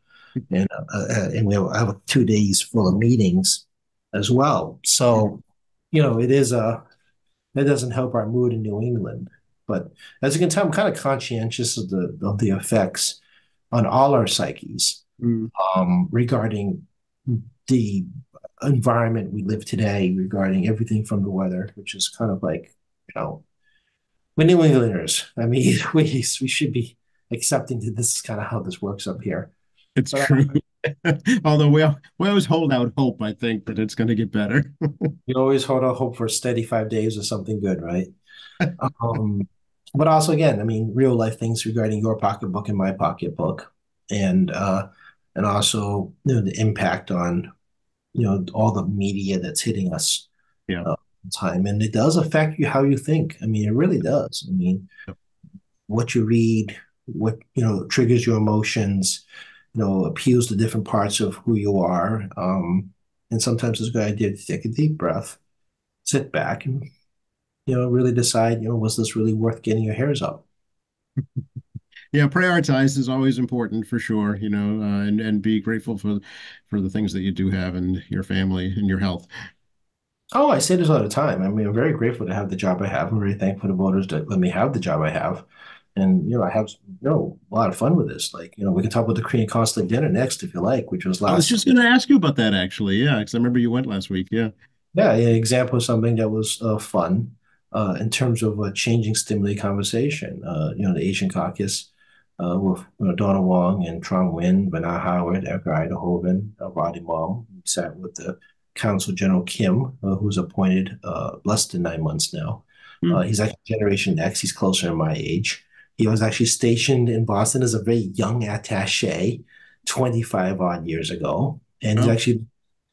Speaker 2: and uh, uh and we have two days full of meetings as well. So, you know, it is a that doesn't help our mood in New England. But as you can tell, I'm kind of conscientious of the of the effects on all our psyches mm. um, regarding the environment we live today, regarding everything from the weather, which is kind of like, you know, we're New Englanders. I mean, (laughs) we we should be accepting that this is kind of how this works up here.
Speaker 1: It's but true. I, (laughs) Although we we always hold out hope, I think that it's going to get better. (laughs)
Speaker 2: you always hold out hope for a steady five days or something good, right? um, but also again, I mean, real life things regarding your pocketbook and my pocketbook, and uh, and also you know the impact on you know all the media that's hitting us.
Speaker 1: Yeah. Uh,
Speaker 2: time and it does affect you how you think. I mean, it really does. I mean, what you read, what you know triggers your emotions, you know, appeals to different parts of who you are. Um, and sometimes it's a good idea to take a deep breath, sit back, and you know, really decide, you know, was this really worth getting your hairs up? (laughs)
Speaker 1: yeah, prioritize is always important for sure, you know, uh, and and be grateful for for the things that you do have and your family and your health.
Speaker 2: Oh, I say this all the time. I mean, I'm very grateful to have the job I have. I'm very thankful to voters that let me have the job I have. And you know, I have you know a lot of fun with this. Like, you know, we can talk about the Korean consulate dinner next if you like, which was last.
Speaker 1: I was just going to ask you about that actually. Yeah, because I remember you went last week. Yeah.
Speaker 2: Yeah, an example of something that was uh, fun uh, in terms of a changing stimuli conversation. Uh, you know, the Asian Caucus uh, with you know, Donald Wong and Tram Nguyen, Bernard Howard, Erika Uyterhoeven, uh, Rady Mom. sat with the Consul General Kim, uh, who's appointed uh, less than nine months now. Mm. he's actually Generation X. He's closer to my age. He was actually stationed in Boston as a very young attache 25 odd years ago. And oh. he's actually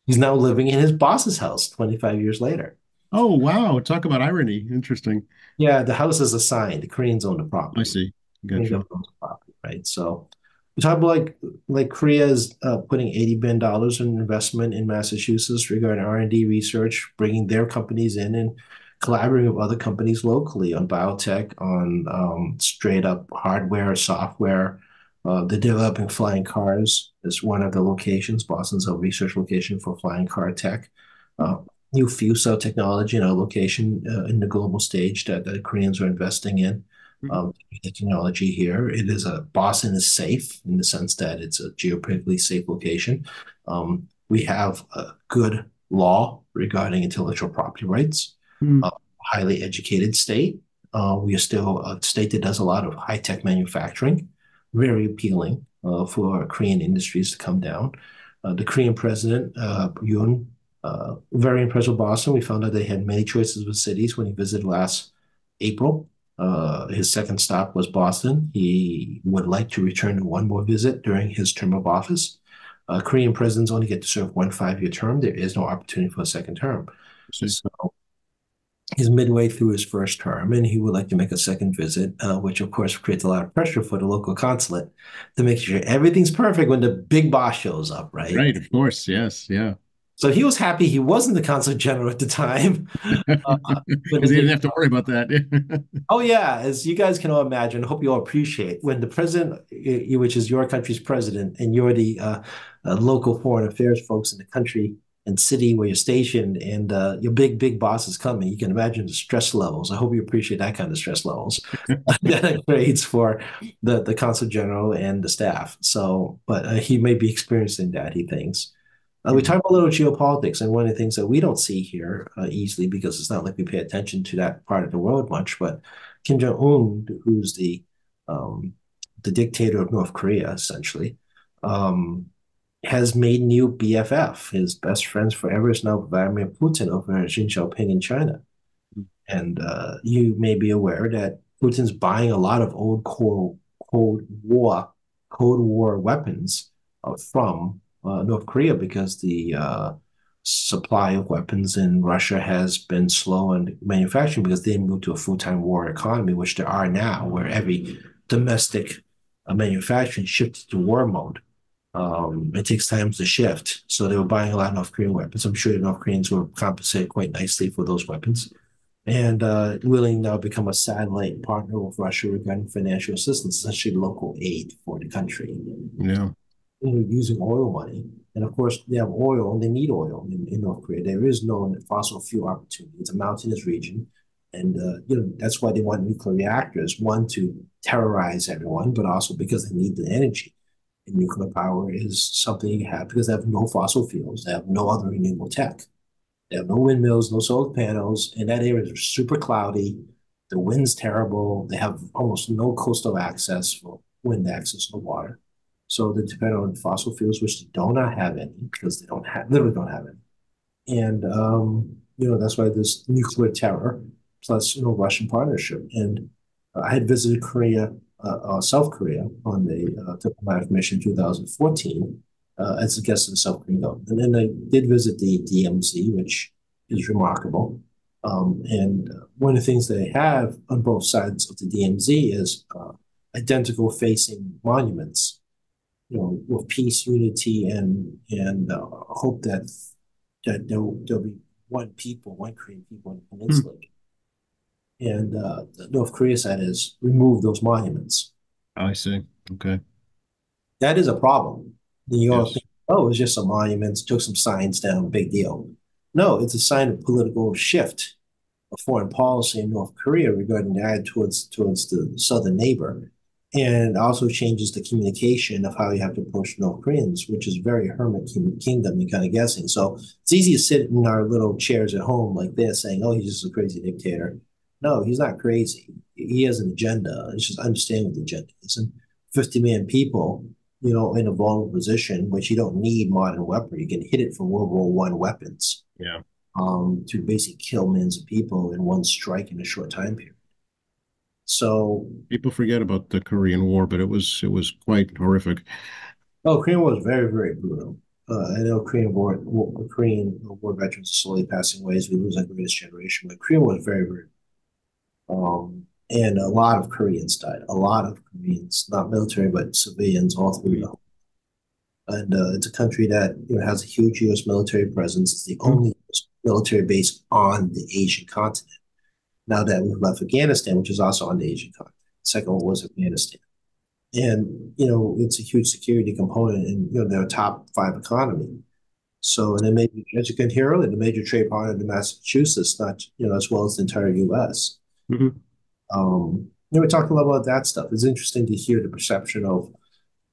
Speaker 2: he's now living in his boss's house 25 years later.
Speaker 1: Oh wow! Talk about irony. Interesting.
Speaker 2: Yeah, the house is assigned. The Koreans own the property.
Speaker 1: I see. Gotcha.
Speaker 2: Property, right? So we talk about like like Korea is uh, putting eighty billion dollars in investment in Massachusetts regarding R and D research, bringing their companies in and collaborating with other companies locally on biotech, on um, straight up hardware, software. Uh, they're developing flying cars. Is one of the locations. Boston's a research location for flying car tech. Uh, new fuel cell technology in our location uh, in the global stage that the Koreans are investing in. Mm-hmm. Um, the technology here, it is a Boston is safe in the sense that it's a geopolitically safe location. Um, we have a good law regarding intellectual property rights. Mm-hmm. Uh, highly educated state. Uh, we are still a state that does a lot of high tech manufacturing, very appealing uh, for Korean industries to come down. Uh, the Korean president, uh, Yoon uh, very impressed with Boston. We found out they had many choices with cities when he visited last April. Uh, his second stop was Boston. He would like to return to one more visit during his term of office. Uh, Korean presidents only get to serve one five year term. There is no opportunity for a second term. So he's midway through his first term and he would like to make a second visit, uh, which of course creates a lot of pressure for the local consulate to make sure everything's perfect when the big boss shows up, right?
Speaker 1: Right, of course. Yes. Yeah.
Speaker 2: So he was happy he wasn't the consul general at the time. (laughs)
Speaker 1: Uh, because he didn't have to worry about that. (laughs)
Speaker 2: oh yeah, as you guys can all imagine, I hope you all appreciate when the president, which is your country's president, and you're the uh, uh, local foreign affairs folks in the country and city where you're stationed, and uh, your big big boss is coming. You can imagine the stress levels. I hope you appreciate that kind of stress levels (laughs) that it creates for the the consul general and the staff. So, but uh, he may be experiencing that. He thinks. Uh, we talk about a little geopolitics, and one of the things that we don't see here uh, easily because it's not like we pay attention to that part of the world much. But Kim Jong Un, who's the um, the dictator of North Korea, essentially, um, has made new BFF. His best friends forever is now Vladimir Putin over Xi Jinping in China. And uh, you may be aware that Putin's buying a lot of old Cold, Cold War Cold War weapons uh, from uh, North Korea because the uh, supply of weapons in Russia has been slow in manufacturing because they moved to a full time war economy, which there are now, where every domestic uh, manufacturing shifted to war mode. Um, it takes time to shift. So they were buying a lot of North Korean weapons. I'm sure the North Koreans were compensated quite nicely for those weapons and uh, willing now become a satellite partner with Russia regarding financial assistance, essentially local aid for the country.
Speaker 1: Yeah
Speaker 2: you know, using oil money. And of course, they have oil and they need oil in, in North Korea. There is no fossil fuel opportunity. It's a mountainous region. And uh, you know that's why they want nuclear reactors. One to terrorize everyone, but also because they need the energy. And nuclear power is something you have because they have no fossil fuels. They have no other renewable tech. They have no windmills, no solar panels, and that area is super cloudy. The wind's terrible. They have almost no coastal access for wind access to water. So they depend on fossil fuels, which they do not have any because they don't have literally don't have any. And um, you know that's why there's nuclear terror plus you know Russian partnership. And uh, I had visited Korea, uh, uh, South Korea, on the uh, diplomatic mission 2014 uh, as a guest of the South Korean government. and then I did visit the DMZ, which is remarkable. Um, and one of the things they have on both sides of the DMZ is uh, identical facing monuments you know, with peace, unity, and and uh, hope that that there'll, there'll be one people, one Korean people in the peninsula. Mm. And uh, the North Korea side has removed those monuments.
Speaker 1: I see. Okay.
Speaker 2: That is a problem. You all yes. think, oh, it's just some monuments, took some signs down, big deal. No, it's a sign of political shift of foreign policy in North Korea regarding that towards towards the southern neighbor and also changes the communication of how you have to approach North Koreans, which is very hermit kingdom and kind of guessing. So it's easy to sit in our little chairs at home like this, saying, "Oh, he's just a crazy dictator." No, he's not crazy. He has an agenda. It's just understand what the agenda is. And 50 million people, you know, in a vulnerable position, which you don't need modern weaponry. You can hit it from World War One weapons.
Speaker 1: Yeah.
Speaker 2: Um, to basically kill millions of people in one strike in a short time period. So
Speaker 1: people forget about the Korean War, but it was it was quite horrific.
Speaker 2: Oh, Korean War was very very brutal. Uh, I know Korean War, war, Korean War veterans are slowly passing away as we lose our greatest generation, but Korean War was very very. Um, and a lot of Koreans died. A lot of Koreans, not military but civilians, all through them. And uh, it's a country that you know has a huge U.S. military presence. It's the only military base on the Asian continent now that we've left Afghanistan, which is also on the Asian continent. Second one was Afghanistan. And, you know, it's a huge security component in, you know, their top five economy. So, and then maybe, as you can hear earlier, the major trade partner in Massachusetts, not, you know, as well as the entire U.S. Mm-hmm. Um, you know, we talked a lot about that stuff. It's interesting to hear the perception of,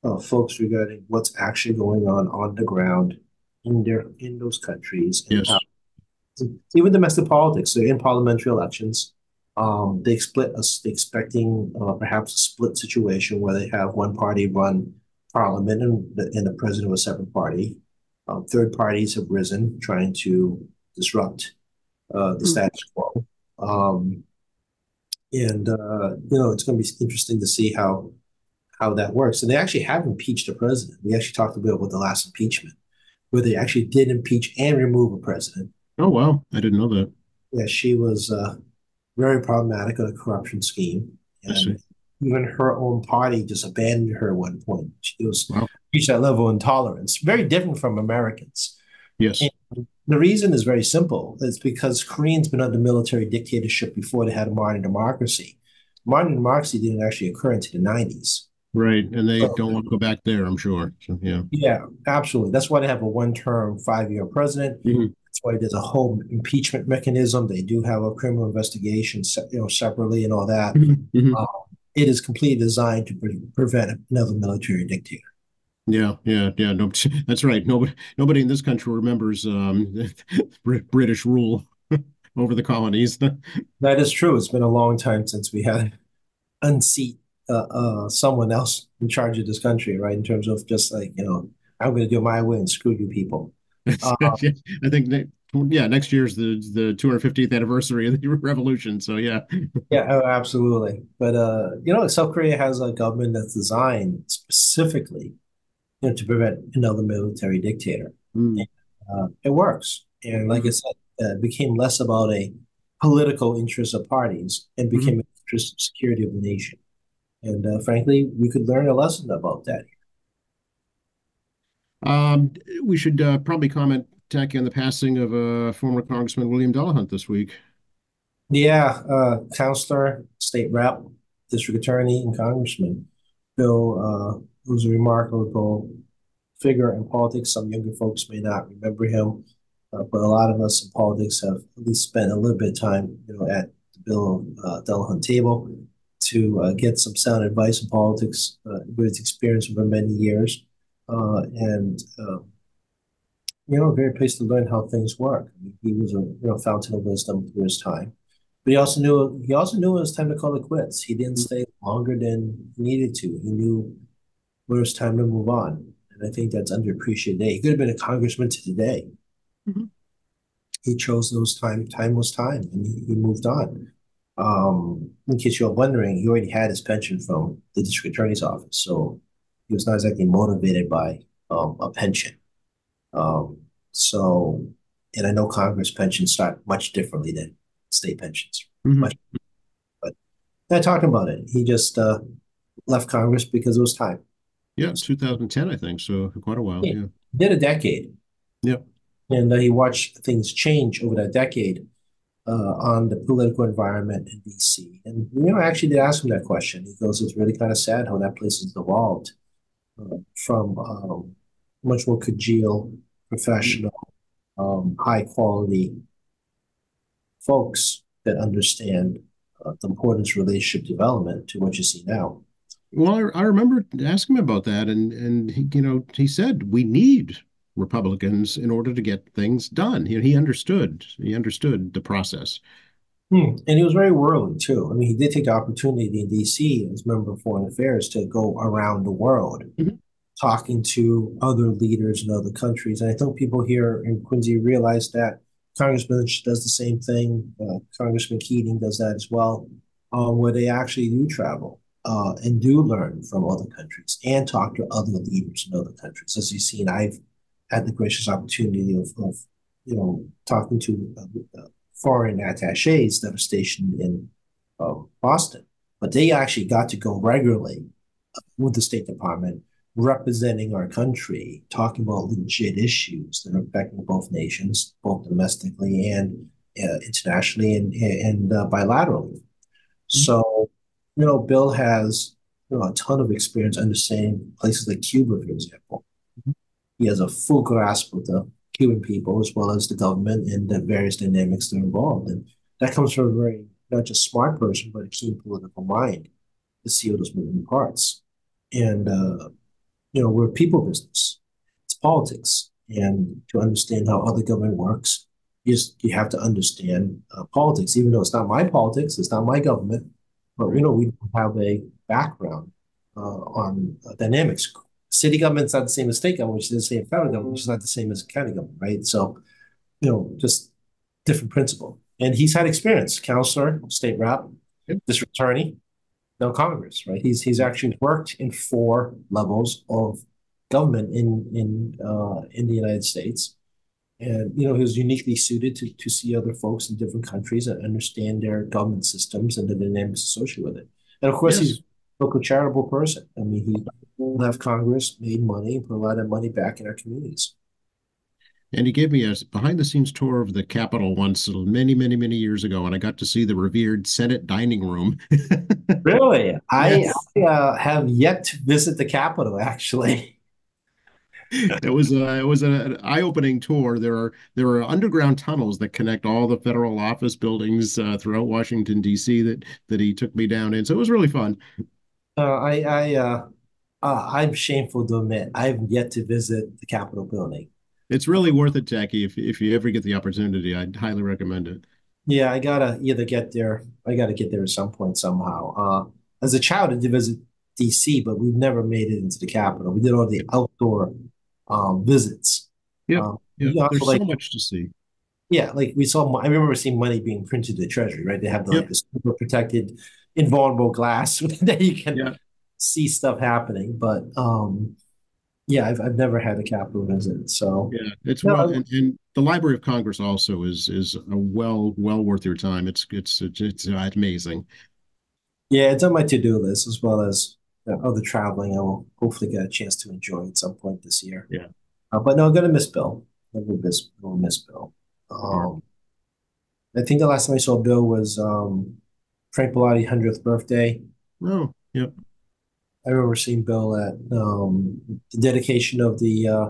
Speaker 2: of folks regarding what's actually going on on the ground in their in those countries
Speaker 1: and yes. how
Speaker 2: even domestic politics, so in parliamentary elections, um, they split us expecting uh, perhaps a split situation where they have one party run parliament and the, and the president of a separate party. Um, third parties have risen, trying to disrupt uh, the mm. status quo. Um, and uh, you know, it's going to be interesting to see how how that works. And they actually have impeached the president. We actually talked a bit about the last impeachment, where they actually did impeach and remove a president.
Speaker 1: Oh wow, I didn't know that.
Speaker 2: Yeah, she was uh, very problematic on a corruption scheme, and even her own party just abandoned her at one point. She was wow. reached that level of intolerance, very different from Americans.
Speaker 1: Yes.
Speaker 2: And The reason is very simple. It's because Koreans been under military dictatorship before they had a modern democracy. Modern democracy didn't actually occur until the 90s.
Speaker 1: Right. And they so, don't want to go back there, I'm sure. So, yeah.
Speaker 2: Yeah, absolutely. That's why they have a one term, five year president. Mm-hmm. That's why there's a whole impeachment mechanism. They do have a criminal investigation, you know, separately and all that. Mm-hmm. Uh, it is completely designed to pre- prevent another military dictator.
Speaker 1: Yeah, yeah, yeah. No, (laughs) that's right. Nobody, nobody in this country remembers um, (laughs) British rule (laughs) over the colonies.
Speaker 2: that is true. It's been a long time since we had unseat uh, uh, someone else in charge of this country, right? In terms of just like you know, I'm going to do my way and screw you people.
Speaker 1: Uh, (laughs) I think yeah, next year's the the 250th anniversary of the (laughs) revolution. So yeah.
Speaker 2: yeah, oh, absolutely. But uh, you know, South Korea has a government that's designed specifically, you know, to prevent another military dictator. Mm. And, uh, it works, and like I said, uh, it became less about a political interest of parties and became mm-hmm. an interest of security of the nation. And uh, frankly, we could learn a lesson about that.
Speaker 1: Um, we should uh, probably comment Tackey on the passing of uh, former Congressman William Delahunt this week.
Speaker 2: Yeah, uh, counselor, state rep, district attorney, and congressman. Bill uh, was a remarkable figure in politics. Some younger folks may not remember him, uh, but a lot of us in politics have at least spent a little bit of time, you know, at the Bill uh, Delahunt table to uh, get some sound advice in politics uh, with experience over many years. Uh, and um, you know, a great place to learn how things work. He was a you know fountain of wisdom through his time, but he also knew he also knew it was time to call it quits. He didn't stay longer than he needed to. He knew when it was time to move on, and I think that's underappreciated. He could have been a congressman to today. Mm-hmm. He chose those time. Time was time, and he, he moved on. Um, in case you're wondering, he already had his pension from the district attorney's office, so he was not exactly motivated by um, a pension. Um, so, and I know Congress pensions start much differently than state pensions. Mm-hmm. Much, but not talking about it. He just uh, left Congress because it was time.
Speaker 1: Yeah, 2010, I think. So for quite a while. Yeah, yeah.
Speaker 2: did a decade.
Speaker 1: Yeah,
Speaker 2: And uh, he watched things change over that decade uh, on the political environment in DC. And you know, I actually did ask him that question. He goes, "It's really kind of sad how that place has evolved from um, much more congeal professional, um, high quality folks that understand uh, the importance of relationship development to what you see now.
Speaker 1: Well, I, I remember asking him about that, and and he, you know, he said we need Republicans in order to get things done. He, he understood. He understood the process.
Speaker 2: Hmm. And he was very worldly too. I mean, he did take the opportunity in D.C. as member of Foreign Affairs to go around the world. Mm-hmm talking to other leaders in other countries. And I think people here in Quincy realize that Congressman does the same thing. Uh, Congressman Keating does that as well, um, where they actually do travel uh, and do learn from other countries and talk to other leaders in other countries. As you've seen, I've had the gracious opportunity of, of you know, talking to uh, foreign attaches that are stationed in um, Boston, but they actually got to go regularly with the State Department representing our country, talking about legit issues that are affecting both nations, both domestically and uh, internationally and, and uh, bilaterally. Mm-hmm. So, you know, Bill has you know, a ton of experience understanding places like Cuba, for example. Mm-hmm. He has a full grasp of the Cuban people as well as the government and the various dynamics that are involved. And that comes from a very, not just smart person, but a keen political mind to see all those moving parts. And uh, you know, we're people business. It's politics. And to understand how other government works, you just you have to understand uh, politics, even though it's not my politics, it's not my government, but you know, we have a background uh, on uh, dynamics. City government's not the same as state government, which is the same federal government, which is not the same as county government, right? So, you know, just different principle. And he's had experience, counselor, state rep, district attorney, no Congress, right? He's he's actually worked in four levels of government in in uh, in the United States, and you know he was uniquely suited to to see other folks in different countries and understand their government systems and the dynamics associated with it. And of course, yes. he's a local charitable person. I mean, he left Congress, made money, put a lot of money back in our communities.
Speaker 1: and he gave me a behind the scenes tour of the Capitol once many, many, many years ago, and I got to see the revered Senate dining room. (laughs)
Speaker 2: really? Yes. I, I uh, have yet to visit the Capitol, actually.
Speaker 1: it was a, it was an eye-opening tour. There are there are underground tunnels that connect all the federal office buildings uh, throughout Washington D.C. that that he took me down in. So it was really fun.
Speaker 2: Uh, I I uh, I'm shameful to admit I've yet to visit the Capitol building.
Speaker 1: It's really worth it, Tackey. If if you ever get the opportunity, I'd highly recommend it.
Speaker 2: Yeah, I gotta either get there. I gotta get there at some point somehow. Uh, as a child, I did visit DC, but we've never made it into the Capitol. We did all the outdoor um, visits.
Speaker 1: Yeah, um, yeah. There's like, so much to see.
Speaker 2: Yeah, like we saw. I remember seeing money being printed to the Treasury. Right, they have the, yep. like the super protected, invulnerable glass (laughs) that you can yeah. See stuff happening. But um, yeah, I've I've never had a Capitol visit. So
Speaker 1: yeah, it's well, and, and, the Library of Congress also is is a well well worth your time. It's it's it's, it's amazing.
Speaker 2: Yeah, it's on my to do list as well as other traveling I will hopefully get a chance to enjoy at some point this year.
Speaker 1: Yeah.
Speaker 2: Uh, but no, I'm gonna miss Bill. I will miss, I will miss Bill. Um, I think the last time I saw Bill was um, Frank Bellotti hundredth birthday.
Speaker 1: Oh, yep.
Speaker 2: I remember seeing Bill at um, the dedication of the uh,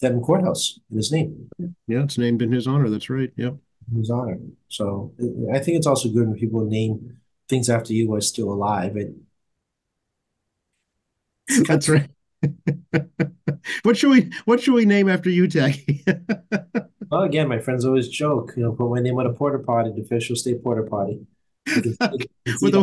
Speaker 2: Dedham Courthouse in his name.
Speaker 1: Yeah, it's named in his honor. That's right. Yep.
Speaker 2: In his honor. So I think it's also good when people name things after you who are still alive. It (laughs)
Speaker 1: That's right. (laughs) what should we what should we name after you, Tackey? (laughs)
Speaker 2: well, again, my friends always joke, you know, put my name on a porter potty, the official state porter potty.
Speaker 1: We'll,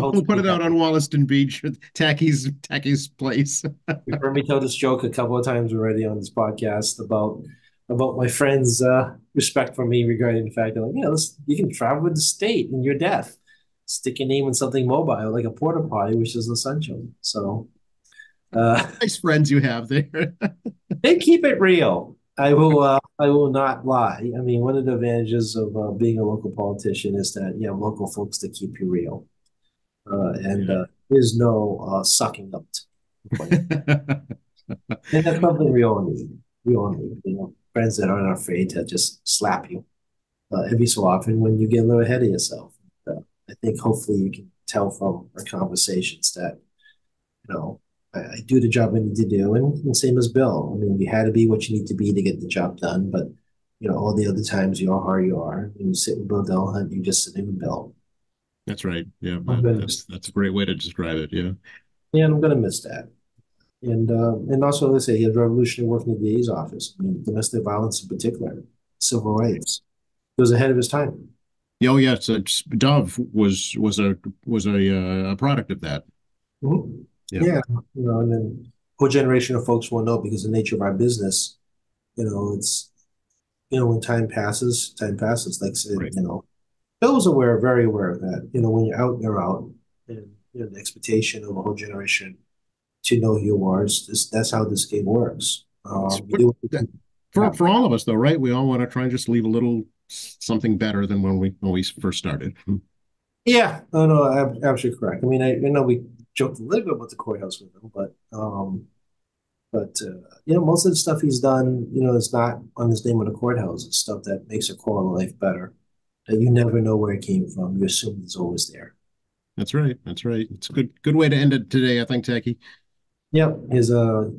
Speaker 1: (laughs) we'll put it out on Wollaston Beach, Tackey's Tackey's place.
Speaker 2: You've heard me tell this joke a couple of times already on this podcast about about my friends' uh, respect for me regarding the fact that, like, yeah, you can travel with the state in your death. Stick your name in something mobile like a porta potty, which is essential. So
Speaker 1: uh, nice friends you have there. (laughs)
Speaker 2: they keep it real. I will. Uh, I will not lie. I mean, one of the advantages of uh, being a local politician is that you have local folks that keep you real, uh, and uh, there's no uh, sucking up. (laughs) and that's something we all need. We all need, you know, friends that aren't afraid to just slap you uh, every so often when you get a little ahead of yourself. I think hopefully you can tell from our conversations that, you know, I, I do the job I need to do, and, and same as Bill. I mean, you had to be what you need to be to get the job done, but you know, all the other times you are how you are. When you sit with Bill Delahunt, you just sit with Bill.
Speaker 1: That's right. Yeah, that's that's a great way to describe it. Yeah.
Speaker 2: Yeah, I'm gonna miss that. And uh, and also, let's say he had revolutionary work in the DA's office. I mean, domestic violence in particular, civil rights. He was ahead of his time.
Speaker 1: Oh yes, Dove was was a was a uh, a product of that.
Speaker 2: Mm-hmm. Yeah. yeah. You know, and then whole generation of folks will know because the nature of our business, you know, it's you know, when time passes, time passes. Like say, right. you know, Bill was aware, very aware of that. You know, when you're out, you're out. And you know, the expectation of a whole generation to know who you are is this, that's how this game works. Um,
Speaker 1: for for all of us though, right? We all want to try and just leave a little something better than when we when we first started.
Speaker 2: Yeah, no, no, absolutely correct. I mean, I you know we joked a little bit about the courthouse with him, but um, but uh, you know, most of the stuff he's done, you know, is not on his name on the courthouse. It's stuff that makes a quality of life better. That you never know where it came from. You assume it's always there.
Speaker 1: That's right. That's right. It's a good good way to end it today, I think, Tackey.
Speaker 2: Yep. His uh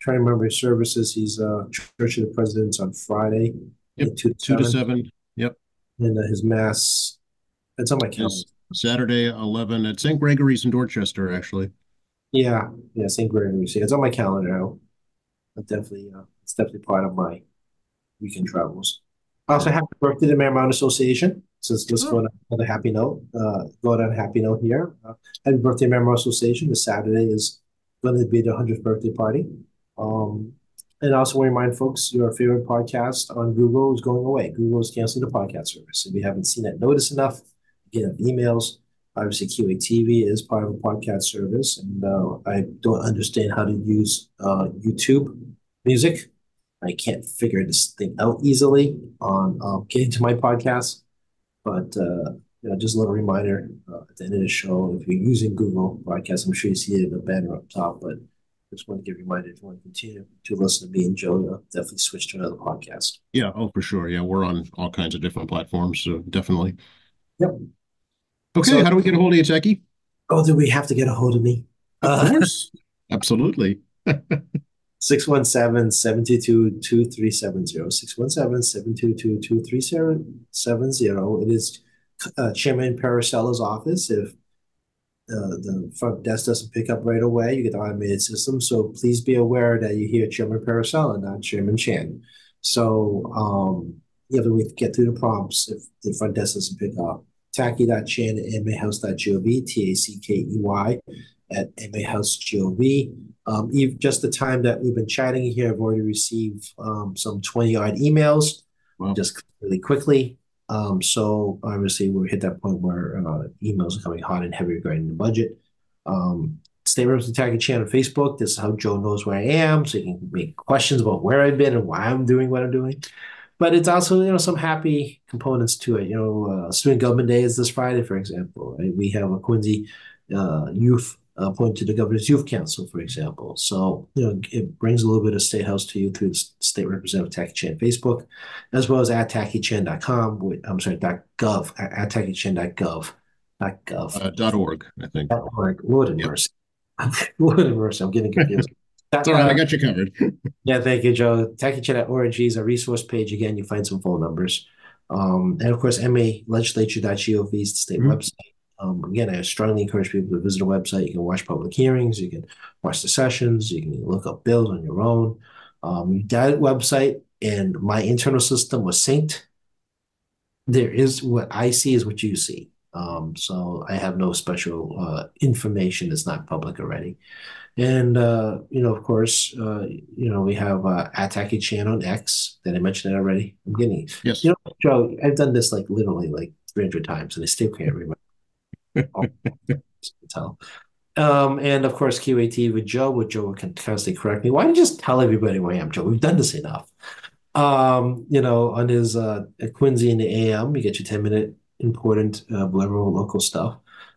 Speaker 2: trying to remember his services. He's uh Church of the Presidents on Friday.
Speaker 1: Yep. Two to, two to seven. Yep.
Speaker 2: And uh, his mass. It's on my calendar. Yes.
Speaker 1: Saturday, 11 at St. Gregory's in Dorchester, actually.
Speaker 2: Yeah, yeah, St. Gregory's. Yeah, it's on my calendar now. But definitely, uh, it's definitely part of my weekend travels. Also, happy birthday to Merrymount Association. So let's just oh. go on a happy note. Uh, go on a happy note here. Uh, happy birthday, Merrymount Association. This Saturday is going to be the 100th birthday party. Um, and also want to remind folks your favorite podcast on Google is going away. Google is canceling the podcast service. If you haven't seen that notice enough, get emails. Obviously, QATV is part of a podcast service, and uh, I don't understand how to use uh, YouTube music. I can't figure this thing out easily on um, getting to my podcast. But uh, you know, just a little reminder uh, at the end of the show, if you're using Google Podcast, I'm sure you see the banner up top. But just want to give you reminded if you want to continue to listen to me and Joe, uh, definitely switch to another podcast.
Speaker 1: Yeah, oh, for sure. Yeah, we're on all kinds of different platforms, so definitely.
Speaker 2: Yep.
Speaker 1: Okay,
Speaker 2: So-
Speaker 1: how do we get a hold of you, Tackey?
Speaker 2: Oh, do we have to get a hold of me?
Speaker 1: Of course. (laughs) Absolutely.
Speaker 2: 617-722-2370. 617-722-2370. It is uh, Chairman Parisella's office. If uh, the front desk doesn't pick up right away, you get the automated system. So please be aware that you hear Chairman Parisella, not Chairman Chan. So um, you have to get through the prompts if the front desk doesn't pick up. Tackey.chan at mahouse.gov, T-A-C-K-E-Y at mahouse.gov. Um, even just the time that we've been chatting here, I've already received um, some 20 odd emails
Speaker 1: Wow.
Speaker 2: just really quickly. Um, so obviously we're hit that point where uh, emails are coming hot and heavy regarding the budget. Um, State Reps Attacking Channel on Facebook. This is how Joe knows where I am, so you can make questions about where I've been and why I'm doing what I'm doing. But it's also, you know, some happy components to it. You know, uh, Student Government Day is this Friday, for example. Right? We have a Quincy uh, youth appointed to the Governor's Youth Council, for example. So, you know, it brings a little bit of State House to you through the State Representative Tackey Chan Facebook, as well as at tackeychan.com. with- I'm sorry, dot .gov, at, dot .gov.
Speaker 1: Uh, dot org, I think.
Speaker 2: Org. Lord have
Speaker 1: Yep.
Speaker 2: mercy. Lord have mercy. I'm getting confused.
Speaker 1: It's all right, I got you covered. (laughs)
Speaker 2: Yeah, thank you, Joe. TackeyChan.org is a resource page. Again, you find some phone numbers. Um, and of course, MAlegislature.gov is the state
Speaker 1: Mhm.
Speaker 2: website. Um, again, I strongly encourage people to visit the website. You can watch public hearings, you can watch the sessions, you can look up bills on your own. Um, that website and my internal system was synced. There is what I see is what you see. Um, so I have no special uh, information that's not public already. And uh, you know, of course, uh, you know, we have uh Ataki Chan on X. Did I mention that already? I'm getting
Speaker 1: Yes.
Speaker 2: you know, Joe, I've done this like literally like 300 times and I still can't remember. (laughs) Tell. Um, and of course, QAT with Joe, with Joe can constantly correct me. Why don't you just tell everybody where I am, Joe? We've done this enough. Um, you know, on his uh Quincy in the AM, you get your 10 minute important uh Bolero local stuff,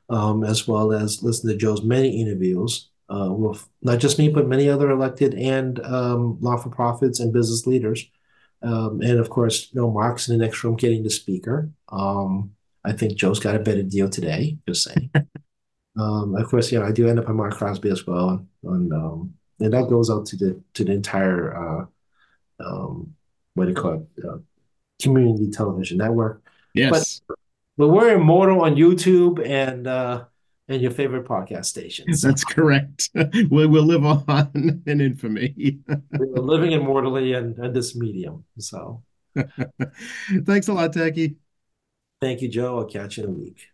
Speaker 2: um, as well as listen to Joe's many interviews uh with not just me, but many other elected and um not-for-profits and business leaders. Um, and of course, you know, Mark's in the next room getting the speaker. Um, I think Joe's got a better deal today, just saying. (laughs) Um, of course, you know, I do end up on Mark Crosby as well, and um, and that goes out to the to the entire uh, um, what do you call it, uh, community television network.
Speaker 1: Yes.
Speaker 2: But we're immortal on YouTube and uh, and your favorite podcast stations.
Speaker 1: That's correct. (laughs) We will live on (laughs) in infamy.
Speaker 2: We're living immortally in, in this medium. So (laughs)
Speaker 1: Thanks a lot, Tackey.
Speaker 2: thank you, Joe. I'll catch you in a week.